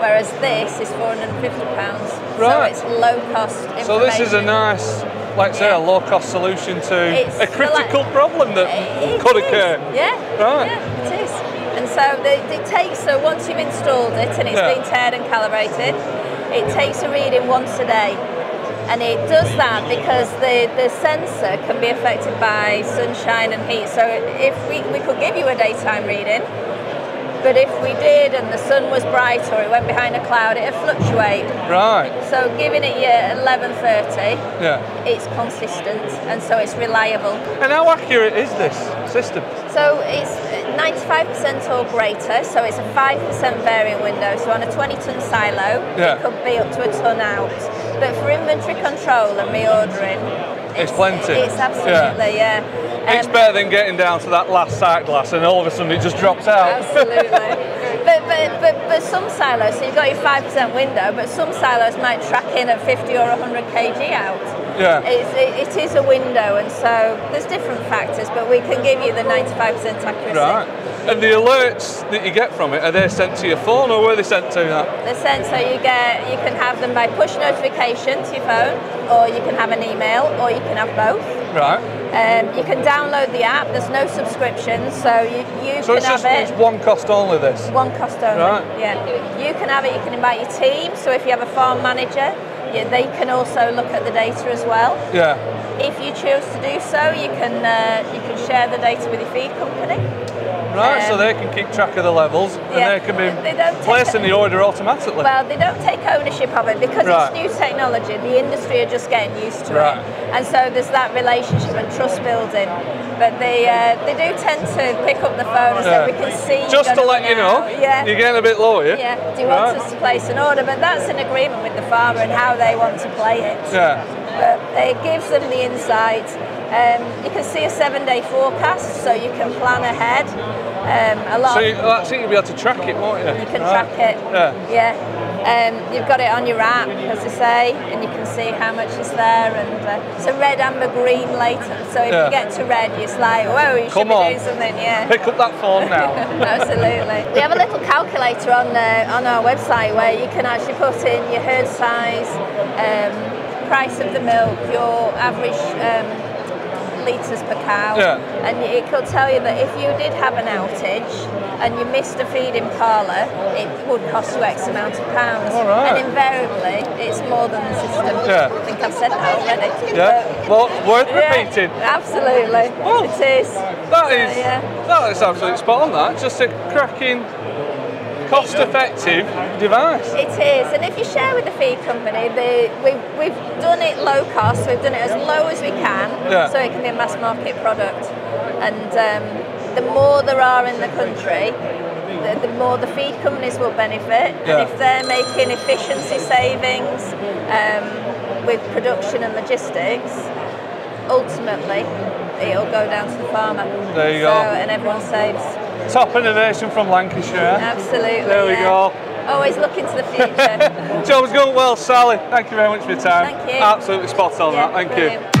Whereas this is 450 pounds. Right. So it's low cost information. So this is a nice, like say, Yeah. a low-cost solution to It's a critical like- problem that It could is, occur. Yeah. Right. Yeah, it is. And so the, it takes, so once you've installed it and it's Yeah. been tared and calibrated, it takes a reading once a day. And it does that because the, the sensor can be affected by sunshine and heat. So if we, we could give you a daytime reading, but if we did and the sun was bright or it went behind a cloud, it'd fluctuate. Right. So giving it you 11.30, Yeah. it's consistent and so it's reliable. And how accurate is this system? So it's 95% or greater, so it's a 5% variant window. So on a 20 ton silo, Yeah. it could be up to a ton out. But for inventory control and reordering, It's plenty. It's absolutely, yeah. It's Um, better than getting down to that last sight glass and all of a sudden it just drops out. Absolutely. but, but, but, but some silos, so you've got your 5% window, but some silos might track in at 50 or 100 kg out. Yeah. It's, it, it is a window, and so there's different factors, but we can give you the 95% accuracy. Right. And the alerts that you get from it, are they sent to your phone or were they sent to that? The sense so you get, you can have them by push notification to your phone, or you can have an email, or you can have both. Right. Um, you can download the app. There's no subscription, so you, you So can it's have just it. it's one cost only this. One cost only. Right. Yeah. You can have it. You can invite your team. So if you have a farm manager, yeah, they can also look at the data as well. Yeah. If you choose to do so, you can uh, you can share the data with your feed company. Right, so Um, they can keep track of the levels and yeah. they can be They placing the order automatically. Well, they don't take ownership of it because Right. it's new technology. The industry are just getting used to Right. it, and so there's that relationship and trust building. But they uh, they do tend to pick up the phone and Yeah. say, "We can see Just to let you know. Yeah. you're getting a bit low here. Yeah. Do you want Right. us to place an order? But that's an agreement with the farmer and how they want to play it. Yeah. But it gives them the insight. Um, you can see a seven-day forecast, so you can plan ahead. Um, a lot. So you, that's it, you'll be able to track it, won't you? you can Right. track it. Yeah. Yeah. Um, you've got it on your app, as I say, and you can see how much is there. And uh, it's a red, amber, green later. So if Yeah. you get to red, it's like, whoa, you should Come be on. doing something. Yeah. Pick up that phone now. Absolutely. We have a little calculator on uh, on our website where you can actually put in your herd size, um, price of the milk, your average um, litres per cow, Yeah. and it could tell you that if you did have an outage and you missed a feeding parlour, it would cost you X amount of pounds. Right. And invariably, it's more than the system. Yeah. I think I've said that already. yeah. Well, worth Yeah, repeating. absolutely. Well, it is. That So, is, yeah. that is absolutely spot on. That just a cracking, cost-effective device. It is, and if you share with the feed company, the, we've, we've done it low cost, we've done it as low as we can, Yeah. so it can be a mass market product. And um, the more there are in the country, the, the more the feed companies will benefit. Yeah. And if they're making efficiency savings um, with production and logistics, ultimately it'll go down to the farmer. There you so, go. And everyone saves. Top innovation from Lancashire. Absolutely. There we yeah. go. Always look into the future. Job's going well, Sally. Thank you very much for your time. Thank you. Absolutely spot on Yeah, that. Thank brilliant. you.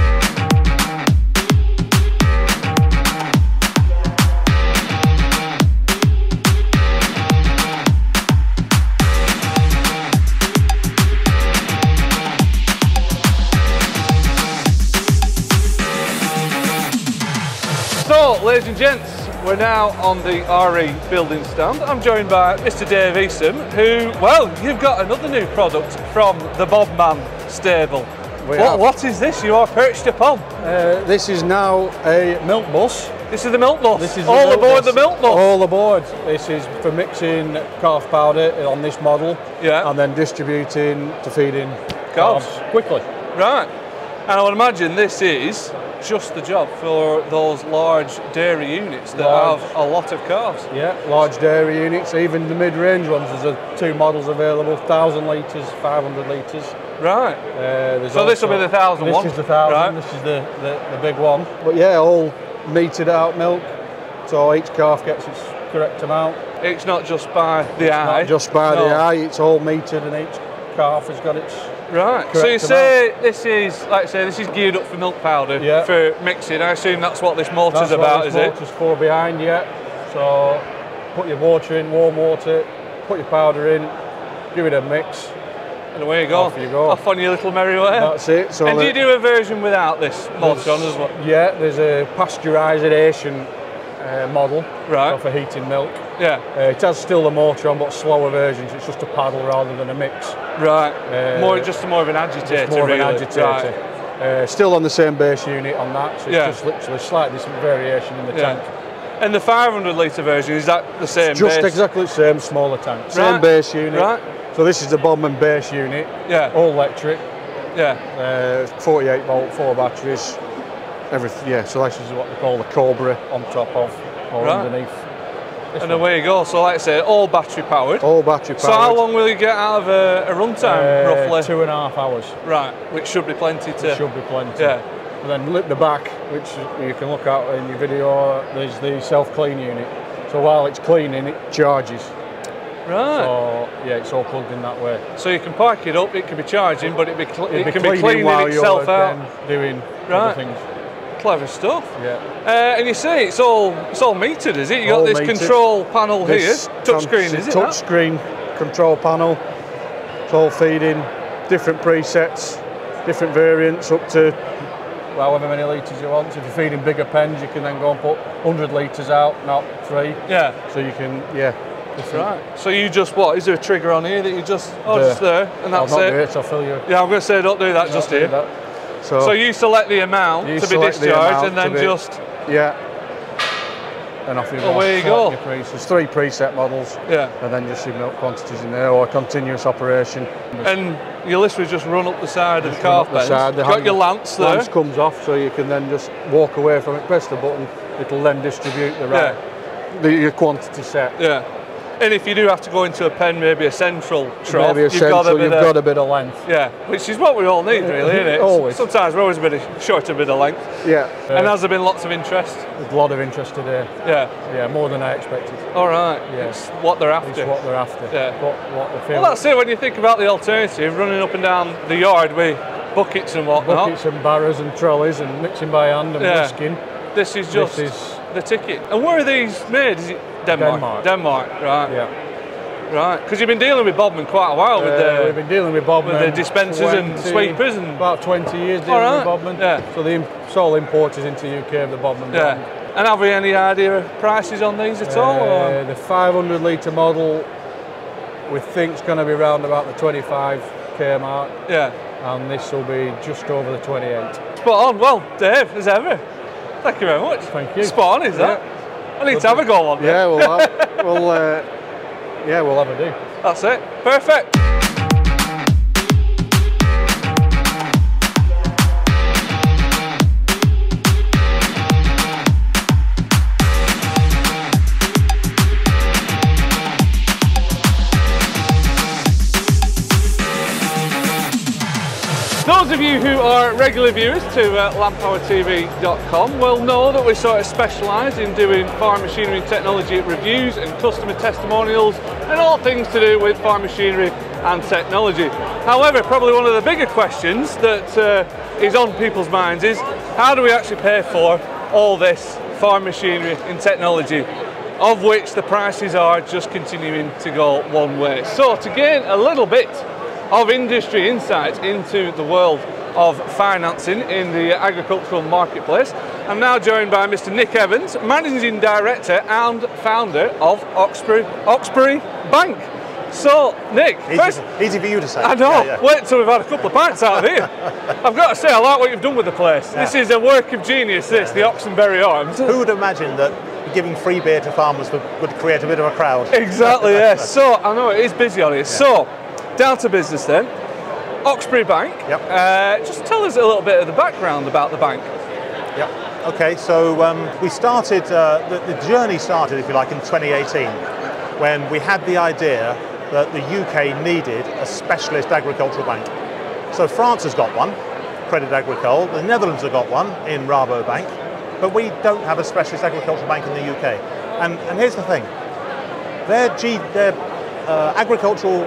So, ladies and gents, we're now on the RE building stand. I'm joined by Mr. Dave Eastham, who, well, you've got another new product from the Bobman stable. What, what is this you are perched upon? Uh, this is now a milk bus. This is the milk bus. This is all milk aboard bus. the milk bus. All aboard. This is for mixing calf powder on this model. Yeah. And then distributing to feeding calves quickly. Right. And I would imagine this is just the job for those large dairy units that Large. have a lot of calves. Yeah, large dairy units, even the mid-range ones. There's a, two models available: 1,000 litres, 500 litres. Right. Uh, there's So this will be the 1,000 This one, is the thousand. right. This is the, the, the big one. But yeah, all metered out milk, so each calf gets its correct amount. It's not just by the eye. Not just by No. the eye, it's all metered, and each calf has got its. Right. So you say this is, like I say, this is geared up for milk powder Yeah. for mixing. I assume that's what this motor's That's about, what is this it? motor's for behind you. So put your water in, warm water, put your powder in, give it a mix. And away you go. Off you go. Off on your little merry way. That's it. So and do you do a version without this motor on as well? Yeah, there's a pasteurisation uh, model Right. for heating milk. Yeah. Uh, it has still the motor on, but slower versions. It's just a paddle rather than a mix. Right. Uh, more just more of an agitator. It's more of an really. agitator. Right. Uh, still on the same base unit on that, so it's Yeah. just literally slight different variation in the Yeah. tank. And the 500 litre version is that the same? Just base? exactly the same, smaller tank. Same base unit. Right. So this is the Bobman base unit, Yeah. all electric, Yeah. uh, 48 volt, four batteries, everything. Yeah, so this is what they call the Cobra on top of or Right. underneath. This And away you go. So like I say, all battery powered. All battery powered. So how long will you get out of a, a runtime, Uh, roughly? Two and a half hours. Right, which should be plenty to. Should be plenty. Yeah. And then look the back, which you can look at in your video, there's the self-clean unit. So while it's cleaning, it charges. Right. So yeah, it's all plugged in that way. So you can park it up, it can be charging, but it, be cl- It'll it can be cleaning while itself you're out. then doing Right. other things. Clever stuff. Yeah. Uh, and you say it's all it's all metered, is it? You got All this metered. control panel This here, touchscreen, is it? Touch that? screen control panel. It's all feeding, different presets, different variants up to however many litres you want. So if you're feeding bigger pens, you can then go and put 100 litres out, not three. Yeah. So you can, yeah. That's Right. So you just what? Is there a trigger on here that you just oh There. just there and that's I'll not it? do it. I'll fill you. Yeah, I'm going to say don't do that just I'll do here. that. So, So you select the amount to be discharged and then be- just yeah. And off you go. Away you go. There's three preset models. yeah. And then just your milk quantities in there, or continuous operation. And you literally just run up the side of the Just calf the side, the Got your lance there. Lance comes off, so you can then just walk away from it. Press the button. It'll then distribute the right, the, your quantity set. Yeah. And if you do have to go into a pen, maybe a central trough, Maybe a you've central, got a bit you've of, got a bit of length. yeah, which is what we all need, really, isn't it? Always. Sometimes we're always a bit of short, a bit of length. Yeah. and Uh, has there been lots of interest? there's a lot of interest today. Yeah. Yeah, more than I expected. All right. Yeah. It's what they're It's after. what they're after. Yeah. What, what they feel. well, that's it. When you think about the alternative, running up and down the yard with buckets and whatnot, Buckets and barrows and trolleys and mixing by hand and Yeah. whisking. this is just This is the ticket. And where are these made? Denmark? Denmark. Denmark, right. yeah. Right. Because you've been dealing with Bobman quite a while with Uh, the. we've been dealing with Bobman with the dispensers and 20 sweepers and- about 20 years dealing All right, with Bobman. yeah. So the sole importers into UK of the Bobman Yeah. brand. And have we any idea of prices on these at all? Uh, Or? the 500 litre model we think is going to be around about the 25k mark, Yeah. and this will be just over the 28. Spot on. Well, Dave, as ever, thank you very much. Thank you. Spot on, is that? I need to have a go on. Yeah, we'll have, we'll uh, yeah we'll have a do. That's it. Perfect. Those of you who are regular viewers to uh, landpowertv.com will know that we sort of specialise in doing farm machinery and technology reviews and customer testimonials and all things to do with farm machinery and technology. However, probably one of the bigger questions that uh, is on people's minds is how do we actually pay for all this farm machinery and technology? Of which the prices are just continuing to go one way. So, to gain a little bit of industry insight into the world of financing in the agricultural marketplace. I'm now joined by Mr. Nick Evans, Managing Director and founder of Oxbury, Oxbury Bank. So, Nick, Easy, first, easy for you to say. I know. Yeah, yeah. Wait till we've had a couple of pints out of here. I've got to say, I like what you've done with the place. This is a work of genius. This, the Oxenberry Arms. Who would imagine that giving free beer to farmers would, would create a bit of a crowd? Exactly. Yes. So I know it is busy on here. So, down to business then. Oxbury Bank. Yep. Uh, just tell us a little bit of the background about the bank. Yep. Okay, so um, we started, uh, the, the journey started, if you like, in 2018 when we had the idea that the UK needed a specialist agricultural bank. So France has got one, Credit Agricole, the Netherlands have got one in Rabobank, but we don't have a specialist agricultural bank in the UK. And, and here's the thing, their, G, their uh, agricultural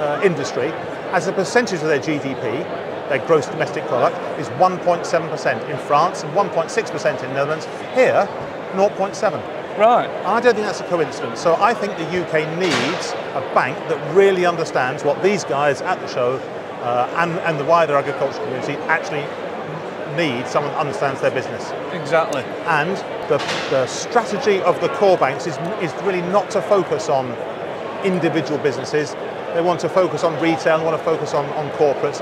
uh, industry, as a percentage of their GDP, their gross domestic product, is 1.7% in France and 1.6% in Netherlands. Here, 0.7. Right. I don't think that's a coincidence. So I think the UK needs a bank that really understands what these guys at the show uh, and, and the wider agricultural community actually need someone that understands their business. Exactly. And the, the strategy of the core banks is, is really not to focus on individual businesses. They want to focus on retail and want to focus on, on corporates.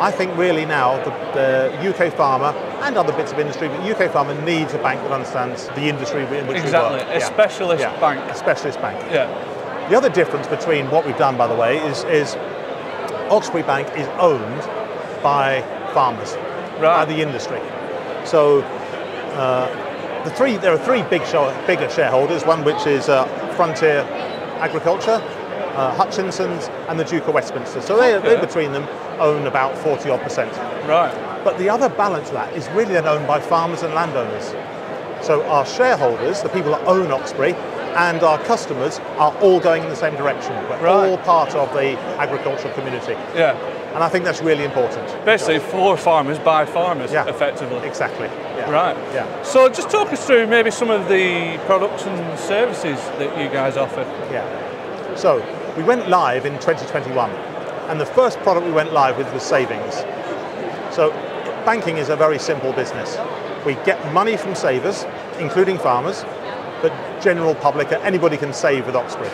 I think really now the, the, UK farmer and other bits of industry, but UK farmer needs a bank that understands the industry in which Exactly. we work. A Yeah. specialist Yeah. bank. A specialist bank. Yeah. The other difference between what we've done, by the way, is, is Oxbury Bank is owned by farmers, by the industry. So uh, the three, there are three big show, bigger shareholders. One which is uh, Frontier Agriculture, uh, Hutchinson's, and the Duke of Westminster. So they, they between them own about 40 odd percent. Right. But the other balance of that is really then owned by farmers and landowners. So our shareholders, the people that own Oxbury, and our customers are all going in the same direction. We're Right. all part of the agricultural community. Yeah. And I think that's really important. Basically, for farmers by farmers, Yeah. effectively. Exactly. Yeah. Right. Yeah. So just talk us through maybe some of the products and services that you guys offer. Yeah. So we went live in 2021, and the first product we went live with was savings. So banking is a very simple business. We get money from savers, including farmers, but general public, that anybody can save with Oxbury.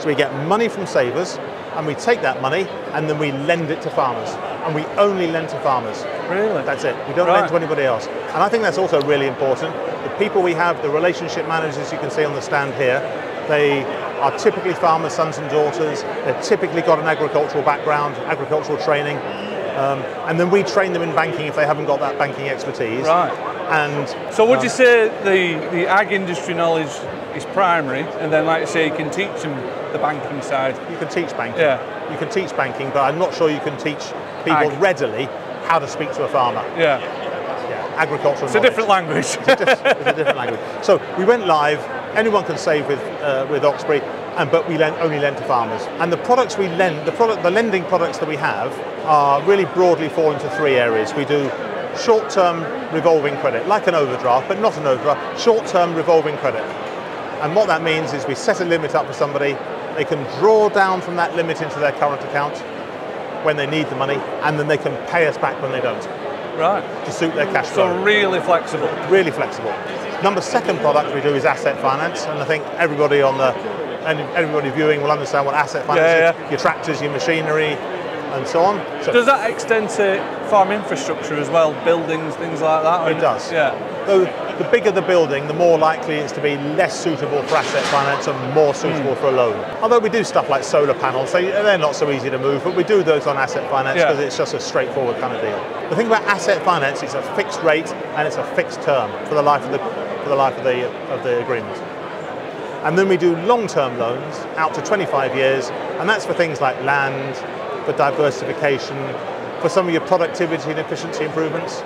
So we get money from savers, and we take that money and then we lend it to farmers. And we only lend to farmers. Really? That's it. We don't Right. lend to anybody else. And I think that's also really important. The people we have, the relationship managers you can see on the stand here, they are typically farmers' sons and daughters. They've typically got an agricultural background, agricultural training. Um, and then we train them in banking if they haven't got that banking expertise. Right. And So would uh, you say the, the ag industry knowledge is primary, and then like you say, you can teach them the banking side? you can teach banking. Yeah. You can teach banking, but I'm not sure you can teach people Ag. readily how to speak to a farmer. Yeah. Yeah, agricultural It's a different language. it's a different language. So we went live. Anyone can save with uh, with Oxbury, and but we lend, only lend to farmers. And the products we lend, the product, the lending products that we have, are really broadly fall into three areas. We do short-term revolving credit, like an overdraft, but not an overdraft. Short-term revolving credit. And what that means is we set a limit up for somebody. They can draw down from that limit into their current account when they need the money, and then they can pay us back when they don't right. to suit their cash flow So really flexible. really flexible. Number second product we do is asset finance, and I think everybody on the and everybody viewing will understand what asset finance Yeah, is. yeah. Your tractors, your machinery, and so on. So Does that extend to farm infrastructure as well, buildings, things like that? it does. Yeah. Though the bigger the building, the more likely it's to be less suitable for asset finance and more suitable Hmm. for a loan. Although we do stuff like solar panels, so they're not so easy to move, but we do those on asset finance Yeah. because it's just a straightforward kind of deal. The thing about asset finance, it's a fixed rate and it's a fixed term for the life of the for the life of the of the agreement. And then we do long-term loans out to 25 years, and that's for things like land, for diversification, for some of your productivity and efficiency improvements.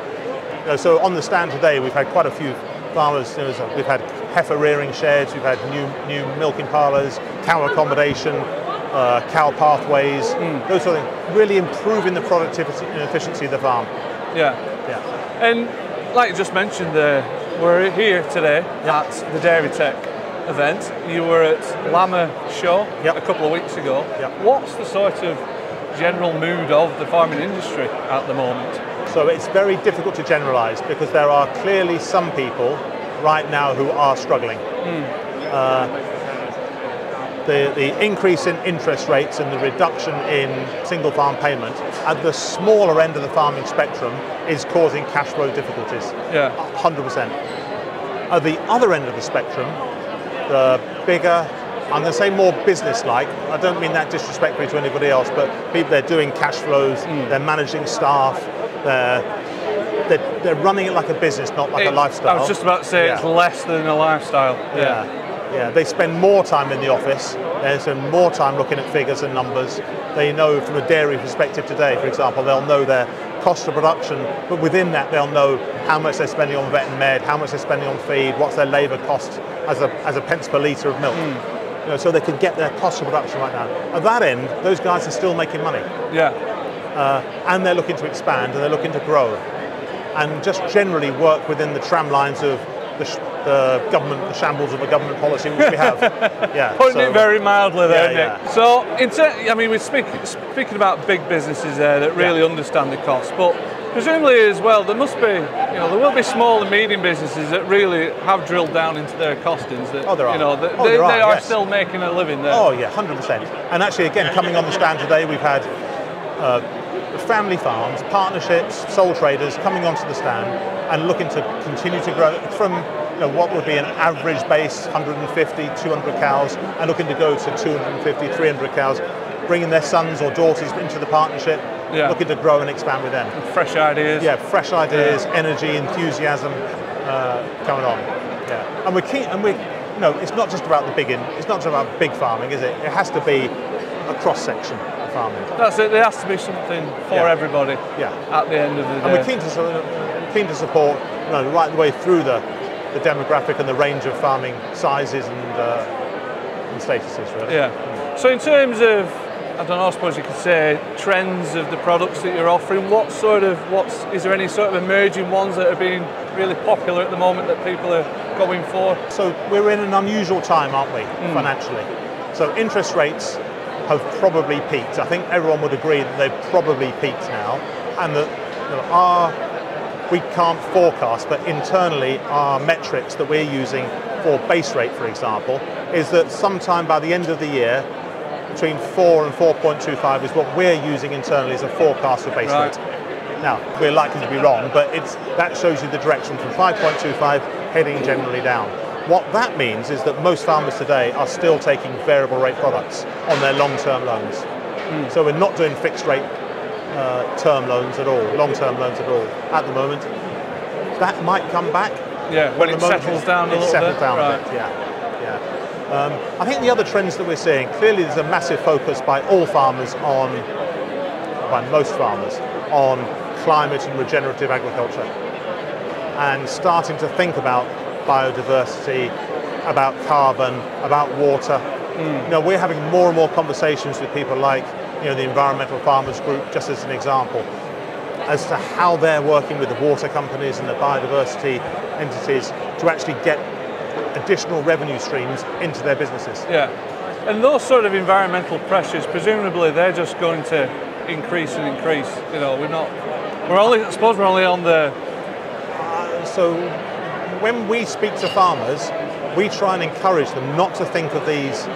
You know, so on the stand today, we've had quite a few farmers. You know, we've had heifer rearing sheds, we've had new new milking parlours, cow accommodation, uh, cow pathways, those sort of things, really improving the productivity and efficiency of the farm. Yeah. Yeah. And like you just mentioned, uh, we're here today at the Dairy Tech event. You were at LAMMA Show Yep. a couple of weeks ago. Yep. What's the sort of general mood of the farming industry at the moment? So it's very difficult to generalise because there are clearly some people right now who are struggling. Uh, the, the increase in interest rates and the reduction in single farm payment at the smaller end of the farming spectrum is causing cash flow difficulties. Yeah. 100%. At the other end of the spectrum, the bigger, I'm going to say more business-like. I don't mean that disrespectfully to anybody else, but people they're doing cash flows, mm. they're managing staff, they're, they're they're running it like a business, not like a lifestyle. I was just about to say it's less than a lifestyle. Yeah. Yeah, they spend more time in the office. They spend more time looking at figures and numbers. They know from a dairy perspective today, for example, they'll know their cost of production, but within that they'll know how much they're spending on vet and med, how much they're spending on feed, what's their labour cost as a, as a pence per litre of milk. You know, so they can get their cost of production right now. At that end, those guys are still making money Yeah. uh, and they're looking to expand and they're looking to grow and just generally work within the tram lines of the, the government, the shambles of the government policy which we have. Yeah, Putting so- it very mildly there, Yeah, Nick. yeah. So, in ter- I mean, we're speak- speaking about big businesses there that really Yeah. understand the cost, but presumably as well, there must be, you know, there will be small and medium businesses that really have drilled down into their costings. That, Oh, there are. You know, that Oh, they, there are, they are yes. still making a living there. Oh yeah, hundred percent. And actually, again, coming on the stand today, we've had uh, family farms, partnerships, sole traders coming onto the stand and looking to continue to grow from you know, what would be an average base 150, 200 cows, and looking to go to 250, 300 cows, bringing their sons or daughters into the partnership, Yeah. looking to grow and expand with them. Fresh ideas. Yeah, fresh ideas, energy, enthusiasm uh, coming on. Yeah, and we're keen, and we, you know, it's not just about the big, in, it's not just about big farming, is it? It has to be a cross section of farming. That's it. There has to be something for Yeah. everybody Yeah, at the end of the day. and we're keen to su- keen to support, you know, right the way through the the demographic and the range of farming sizes and uh, and statuses, really. Yeah. So in terms of, I don't know, I suppose you could say trends of the products that you're offering. What sort of, what's, is there any sort of emerging ones that are being really popular at the moment that people are going for? So we're in an unusual time, aren't we, Hmm. financially? So interest rates have probably peaked. I think everyone would agree that they've probably peaked now, and that you know, our we can't forecast, but internally our metrics that we're using for base rate, for example, is that sometime by the end of the year, between 4 and 4.25 is what we're using internally as a forecast for base Right. rate. Now, we're likely to be wrong, but it's, that shows you the direction from 5.25 heading generally down. What that means is that most farmers today are still taking variable rate products on their long-term loans. Hmm. So we're not doing fixed rate uh, term loans at all, long-term loans at all at the moment. That might come back. Yeah, when it settles down a little settled bit. down right. a bit, yeah. yeah. Um, I think the other trends that we're seeing, clearly there's a massive focus by all farmers on, by most farmers, on climate and regenerative agriculture. And starting to think about biodiversity, about carbon, about water. Hmm. You know, we're having more and more conversations with people like, you know, the Environmental Farmers Group, just as an example, as to how they're working with the water companies and the biodiversity entities to actually get additional revenue streams into their businesses. Yeah. And those sort of environmental pressures, presumably they're just going to increase and increase. You know, we're not, we're only, I suppose we're only on the, uh, So when we speak to farmers, we try and encourage them not to think of these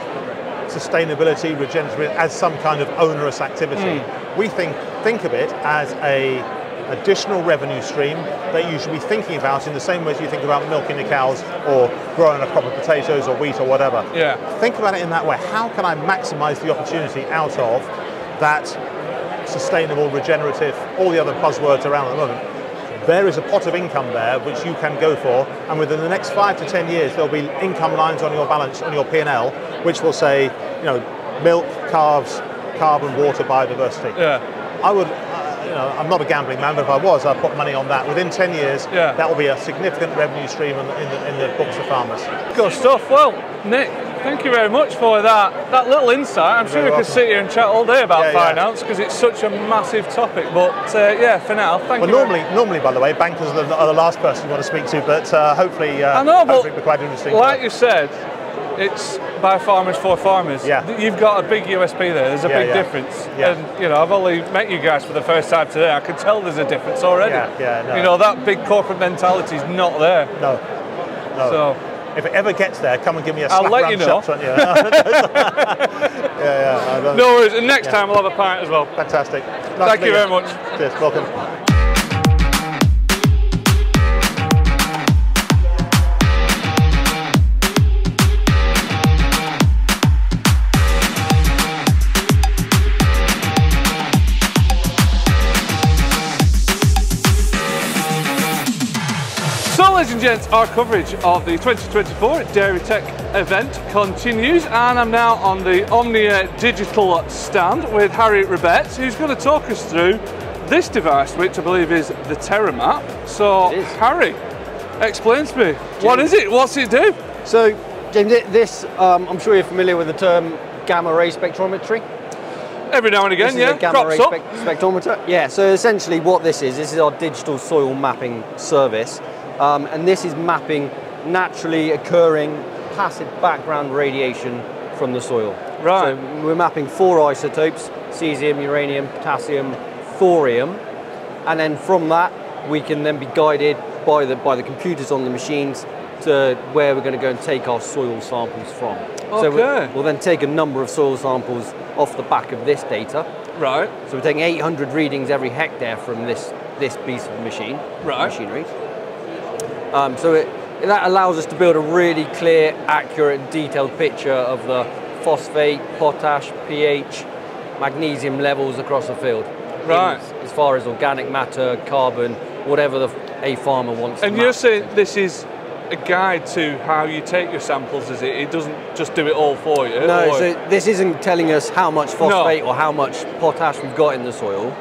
sustainability, regenerative as some kind of onerous activity. Hmm. We think think of it as a additional revenue stream that you should be thinking about in the same way as you think about milking the cows or growing a crop of potatoes or wheat or whatever. Yeah. Think about it in that way. How can I maximize the opportunity out of that sustainable, regenerative, all the other buzzwords around at the moment? There is a pot of income there which you can go for, and within the next five to ten years, there'll be income lines on your balance, on your P&L, which will say, you know, milk, calves, carbon, water, biodiversity. yeah. I would, uh, you know, I'm not a gambling man, but if I was, I'd put money on that. Within 10 years, Yeah. that will be a significant revenue stream in the, in the, in the books of farmers. Good stuff. Well, Nick, thank you very much for that that little insight. I'm sure we could sit here and chat all day about Yeah, yeah. finance because it's such a massive topic. But uh, yeah, for now, thank Well, you. normally, normally, by the way, bankers are the, are the last person you want to speak to, but uh, hopefully, uh, I know, but hopefully be quite interesting. like you said, it's by farmers for farmers. Yeah. You've got a big USP there. There's a Yeah, big yeah. difference. Yeah. And you know, I've only met you guys for the first time today. I can tell there's a difference already. Yeah, yeah, no. You know, that big corporate mentality is not there. no, no. So if it ever gets there, come and give me a I'll let you know. shop front. Yeah, yeah, yeah. I don't- No worries. And next Yeah. time we'll have a pint as well. Fantastic. Nice Thank you very much. Cheers. Welcome. So, ladies and gents, our coverage of the 2024 Dairy Tech event continues, and I'm now on the Omnia digital stand with Harry Rebetz, who's going to talk us through this device, which I believe is the TerraMap. So. Harry, explain to me, what is it? What's it do? So, James, this, um, I'm sure you're familiar with the term gamma ray spectrometry. Every now and again, yeah, gamma ray up. spectrometer. Yeah, so essentially what this is, this is our digital soil mapping service. Um, and this is mapping naturally occurring passive background radiation from the soil. Right. So we're mapping four isotopes, cesium, uranium, potassium, thorium. And then from that, we can then be guided by the, by the computers on the machines to where we're going to go and take our soil samples from. Okay. So we- Okay. we'll then take a number of soil samples off the back of this data. Right, So we're taking 800 readings every hectare from this, this piece of machine, Right. machinery. Um, so it, that allows us to build a really clear, accurate, detailed picture of the phosphate, potash, pH, magnesium levels across the field. in- Right. as far as organic matter, carbon, whatever the, a farmer wants. and you're saying this is a guide to how you take your samples, is it? It doesn't just do it all for you? No, or- so this isn't telling us how much phosphate or how much potash we've got in the soil.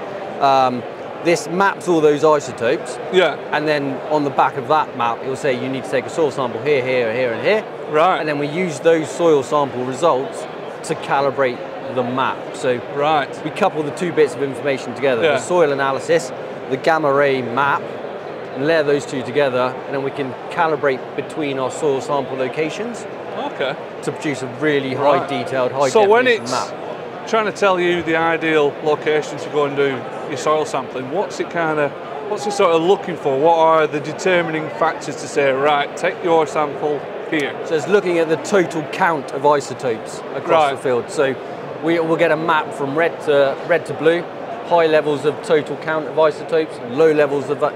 Um, this maps all those isotopes, yeah, and then on the back of that map, it will say you need to take a soil sample here, here, here, and here. right, And then we use those soil sample results to calibrate the map. So right. we couple the two bits of information together: Yeah. the soil analysis, the gamma ray map, and layer those two together, and then we can calibrate between our soil sample locations Okay. to produce a really high Right. detailed, high So when it's map. Trying to tell you the ideal location to go and do your soil sampling, what's it kind of, what's it sort of looking for? What are the determining factors to say, right, take your sample here? So it's looking at the total count of isotopes across Right. the field. So we will get a map from red to red to blue, high levels of total count of isotopes, low levels of that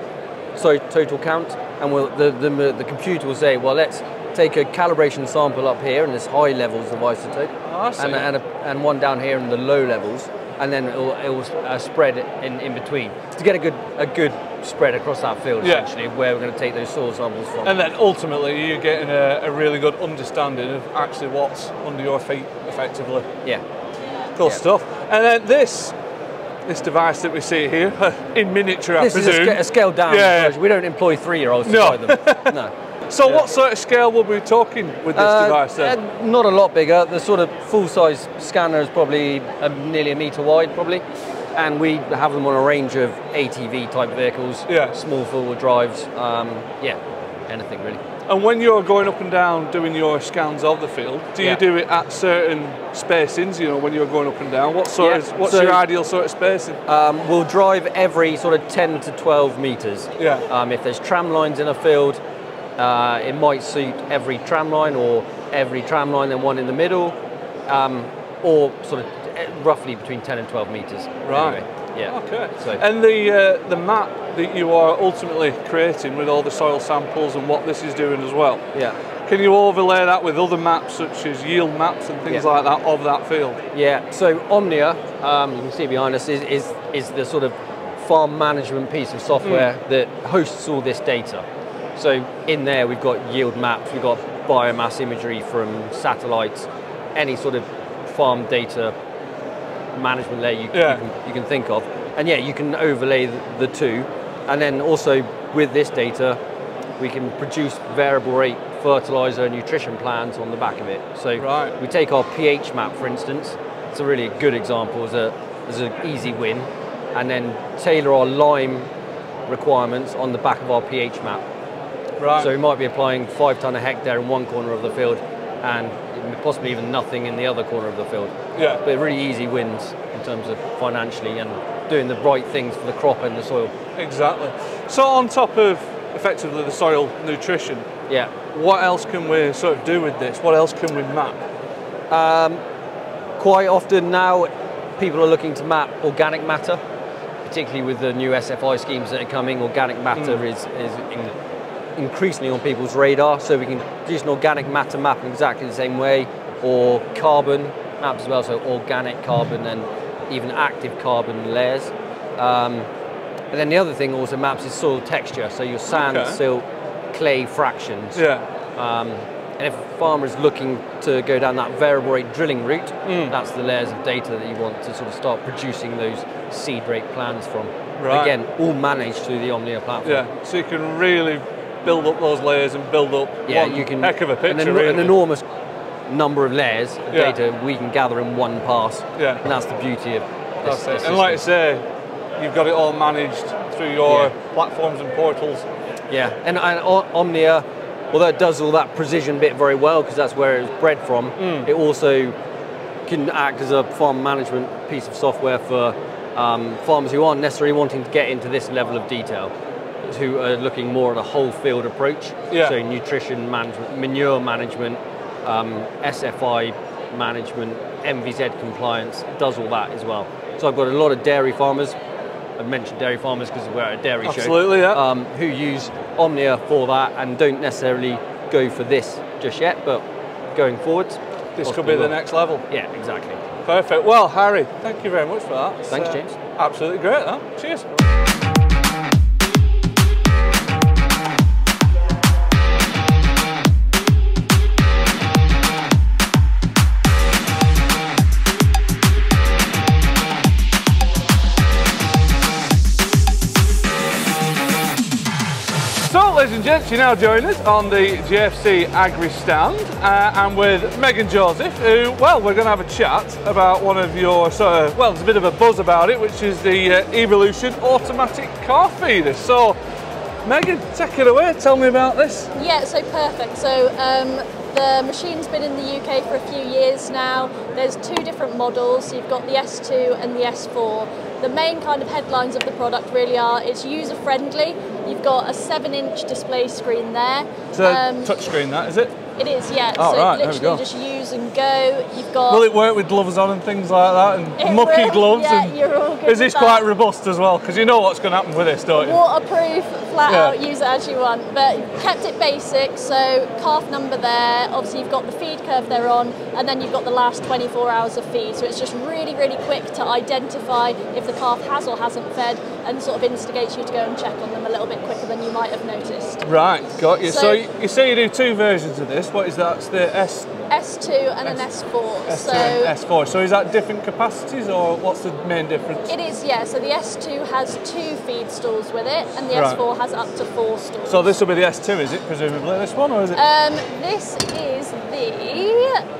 so total count, and we'll, the, the the computer will say, well, let's take a calibration sample up here, and there's high levels of isotope, Oh, and and, a, and one down here in the low levels, and then it will, it will uh, spread in, in between to get a good a good spread across that field Yeah. essentially where we're going to take those soil samples from. And then ultimately you're getting a, a really good understanding of actually what's under your feet effectively. yeah. Cool Yeah. stuff. And then this, this device that we see here, in miniature I This is a, presume. sca- a scaled down Yeah. version. We don't employ three-year-olds to No. them. No. So what sort of scale will we be talking with this Uh, device then? uh, not a lot bigger. The sort of full-size scanner is probably uh, nearly a metre wide, probably. And we have them on a range of ATV type vehicles, Yeah. small four-wheel drives, um, yeah, anything really. And when you're going up and down doing your scans of the field, do you Yeah. do it at certain spacings? You know, when you're going up and down, what sort Yeah, of what's so- your ideal sort of spacing? Um, we'll drive every sort of 10 to 12 metres. Yeah. Um, if there's tram lines in a field, uh, it might suit every tram line or every tram line and one in the middle, um, or sort of eh, roughly between 10 and 12 metres. Right. Anyway, yeah. Okay. So- And the uh, the map that you are ultimately creating with all the soil samples and what this is doing as well. Yeah. Can you overlay that with other maps such as yield maps and things Yeah. like that of that field? Yeah, so Omnia, um, you can see behind us, is, is, is the sort of farm management piece of software that hosts all this data. So in there we've got yield maps, we've got biomass imagery from satellites, any sort of farm data management layer you, Yeah. you, can, you can think of. And yeah, you can overlay the, two. And then also with this data, we can produce variable rate fertilizer and nutrition plans on the back of it. So Right. we take our pH map, for instance. It's a really good example as a as an easy win, and then tailor our lime requirements on the back of our pH map. Right. So we might be applying five ton a hectare in one corner of the field, and possibly even nothing in the other corner of the field. yeah. But really easy wins in terms of financially and doing the right things for the crop and the soil. Exactly. So on top of effectively the soil nutrition, Yeah. What else can we sort of do with this? What else can we map? Um, quite often now, people are looking to map organic matter, particularly with the new SFI schemes that are coming. Organic matter hmm. is, is in, increasingly on people's radar, so we can use an organic matter map in exactly the same way, or carbon maps as well, so organic carbon and even active carbon layers. Um, and then the other thing also maps is soil texture, so your sand, Okay. silt, clay fractions. Yeah. Um, and if a farmer is looking to go down that variable rate drilling route, Mm. that's the layers of data that you want to sort of start producing those seed rate plans from. Right. Again, all managed through the Omnia platform. Yeah. So you can really build up those layers and build up Yeah, you can heck of a an, picture. eno- really. an enormous number of layers of Yeah. data we can gather in one pass. Yeah. And that's the beauty of this, this And like I say, you've got it all managed through your Yeah. platforms and portals. Yeah, and, and Omnia, although it does all that precision bit very well because that's where it was bred from, Mm. it also can act as a farm management piece of software for um, farmers who aren't necessarily wanting to get into this level of detail, who are looking more at a whole field approach. Yeah. So nutrition management, manure management, um, SFI management, NVZ compliance, does all that as well. So I've got a lot of dairy farmers. I mentioned dairy farmers because we're at a dairy show Absolutely, yeah. um, who use Omnia for that and don't necessarily go for this just yet, but going forward, This could be the next level. Yeah, exactly. Perfect. Well, Harry, thank you very much for that. It's, Thanks, James. Absolutely great. That. Cheers. Ladies and gents, you now join us on the JFC Agri stand, uh, and with Megan Joseph, who, well, we're going to have a chat about one of your sort of, well, there's a bit of a buzz about it, which is the uh, Evolution automatic calf feeder. So, Megan, take it away. Tell me about this. Yeah, so perfect. So um, the machine's been in the UK for a few years now. There's two different models. You've got the S2 and the S4. The main kind of headlines of the product really are it's user friendly. You've got a seven inch display screen there. It's a Um, touchscreen, that is it? it is, yeah. Oh, so right, there we literally just use and go. You've got Will it work with gloves on and things like that, and mucky will, gloves? yeah, and you're all good Is this quite robust as well? Because you know what's going to happen with this, don't you? waterproof, flat Yeah. out, use it as you want. But kept it basic, so calf number there, obviously you've got the feed curve they're on, and then you've got the last 24 hours of feed. So it's just really, really quick to identify if the calf has or hasn't fed and sort of instigates you to go and check on them a little bit quicker than you might have noticed. Right, got you. So, So- you you say you do two versions of this. What is that? It's the S, S2 and an S4. S2 so and S4. So is that different capacities, or what's the main difference? it is, yeah. So the S2 has two feed stalls with it, and the Right. S4 has up to four stalls. So this will be the S2, is it? Presumably this one, or is it? Um, this is the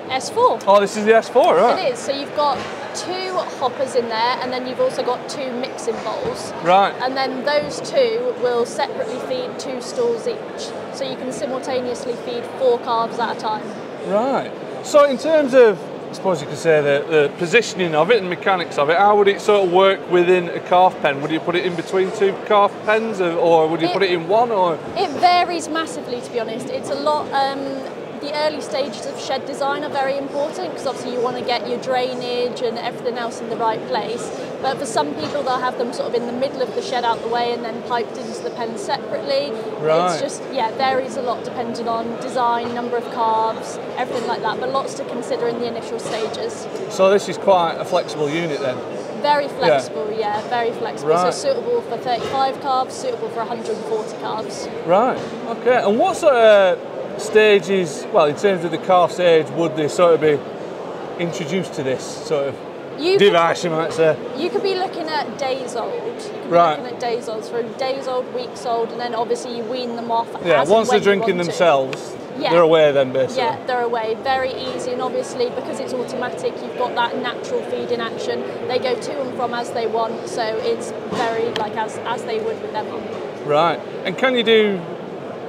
S4. oh, this is the S4, right? It is. So you've got two hoppers in there, and then you've also got two mixing bowls. Right. And then those two will separately feed two stalls each. So you can simultaneously feed four calves at a time. Right. So in terms of, I suppose you could say the, the positioning of it and mechanics of it, how would it sort of work within a calf pen? Would you put it in between two calf pens, or- or would you It- put it in one, or? It varies massively, to be honest. It's a lot. Um, the early stages of shed design are very important because obviously you want to get your drainage and everything else in the right place. But for some people, they'll have them sort of in the middle of the shed out the way and then piped into the pen separately. Right. It's just, yeah, varies a lot depending on design, number of calves, everything like that. But lots to consider in the initial stages. So this is quite a flexible unit then. Very flexible, yeah, very flexible. Right. So suitable for 35 calves, suitable for 140 calves. Right. Okay. And what sort uh, of stages, well, in terms of the calf's age, would they sort of be introduced to this sort of You could- you might say? You could be looking at days old. You could Right. be looking at days old, so days old, weeks old, and then obviously you wean them off. Yeah. as Once they're drinking themselves, Yeah. they're away then, basically. Yeah, they're away. Very easy, and obviously because it's automatic, you've got that natural feeding action. They go to and from as they want, so it's very like as as they would with them on. Right. And can you do,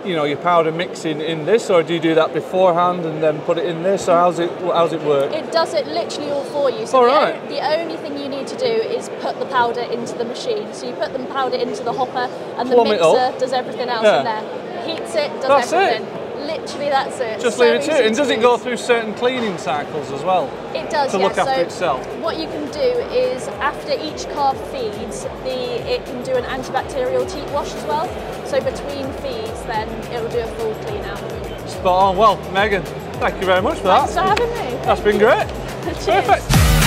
you know, your powder mixing in this, or do you do that beforehand and then put it in this, or how's it how's it work? It does it literally all for you. So All the, right. o- the only thing you need to do is put the powder into the machine. So you put the powder into the hopper, and the mixer does everything else Yeah. in there. Heats it, does That's it. Literally, that's it. Just So leave it to it. And does it go through certain cleaning cycles as well? It does, to yeah. look after so itself? What you can do is after each calf feeds, the it can do an antibacterial teat wash as well. So between feeds, then it will do a full clean out. Spot on. Well, Megan, thank you very much for that. Thanks for having me. That's been great. Cheers. Perfect.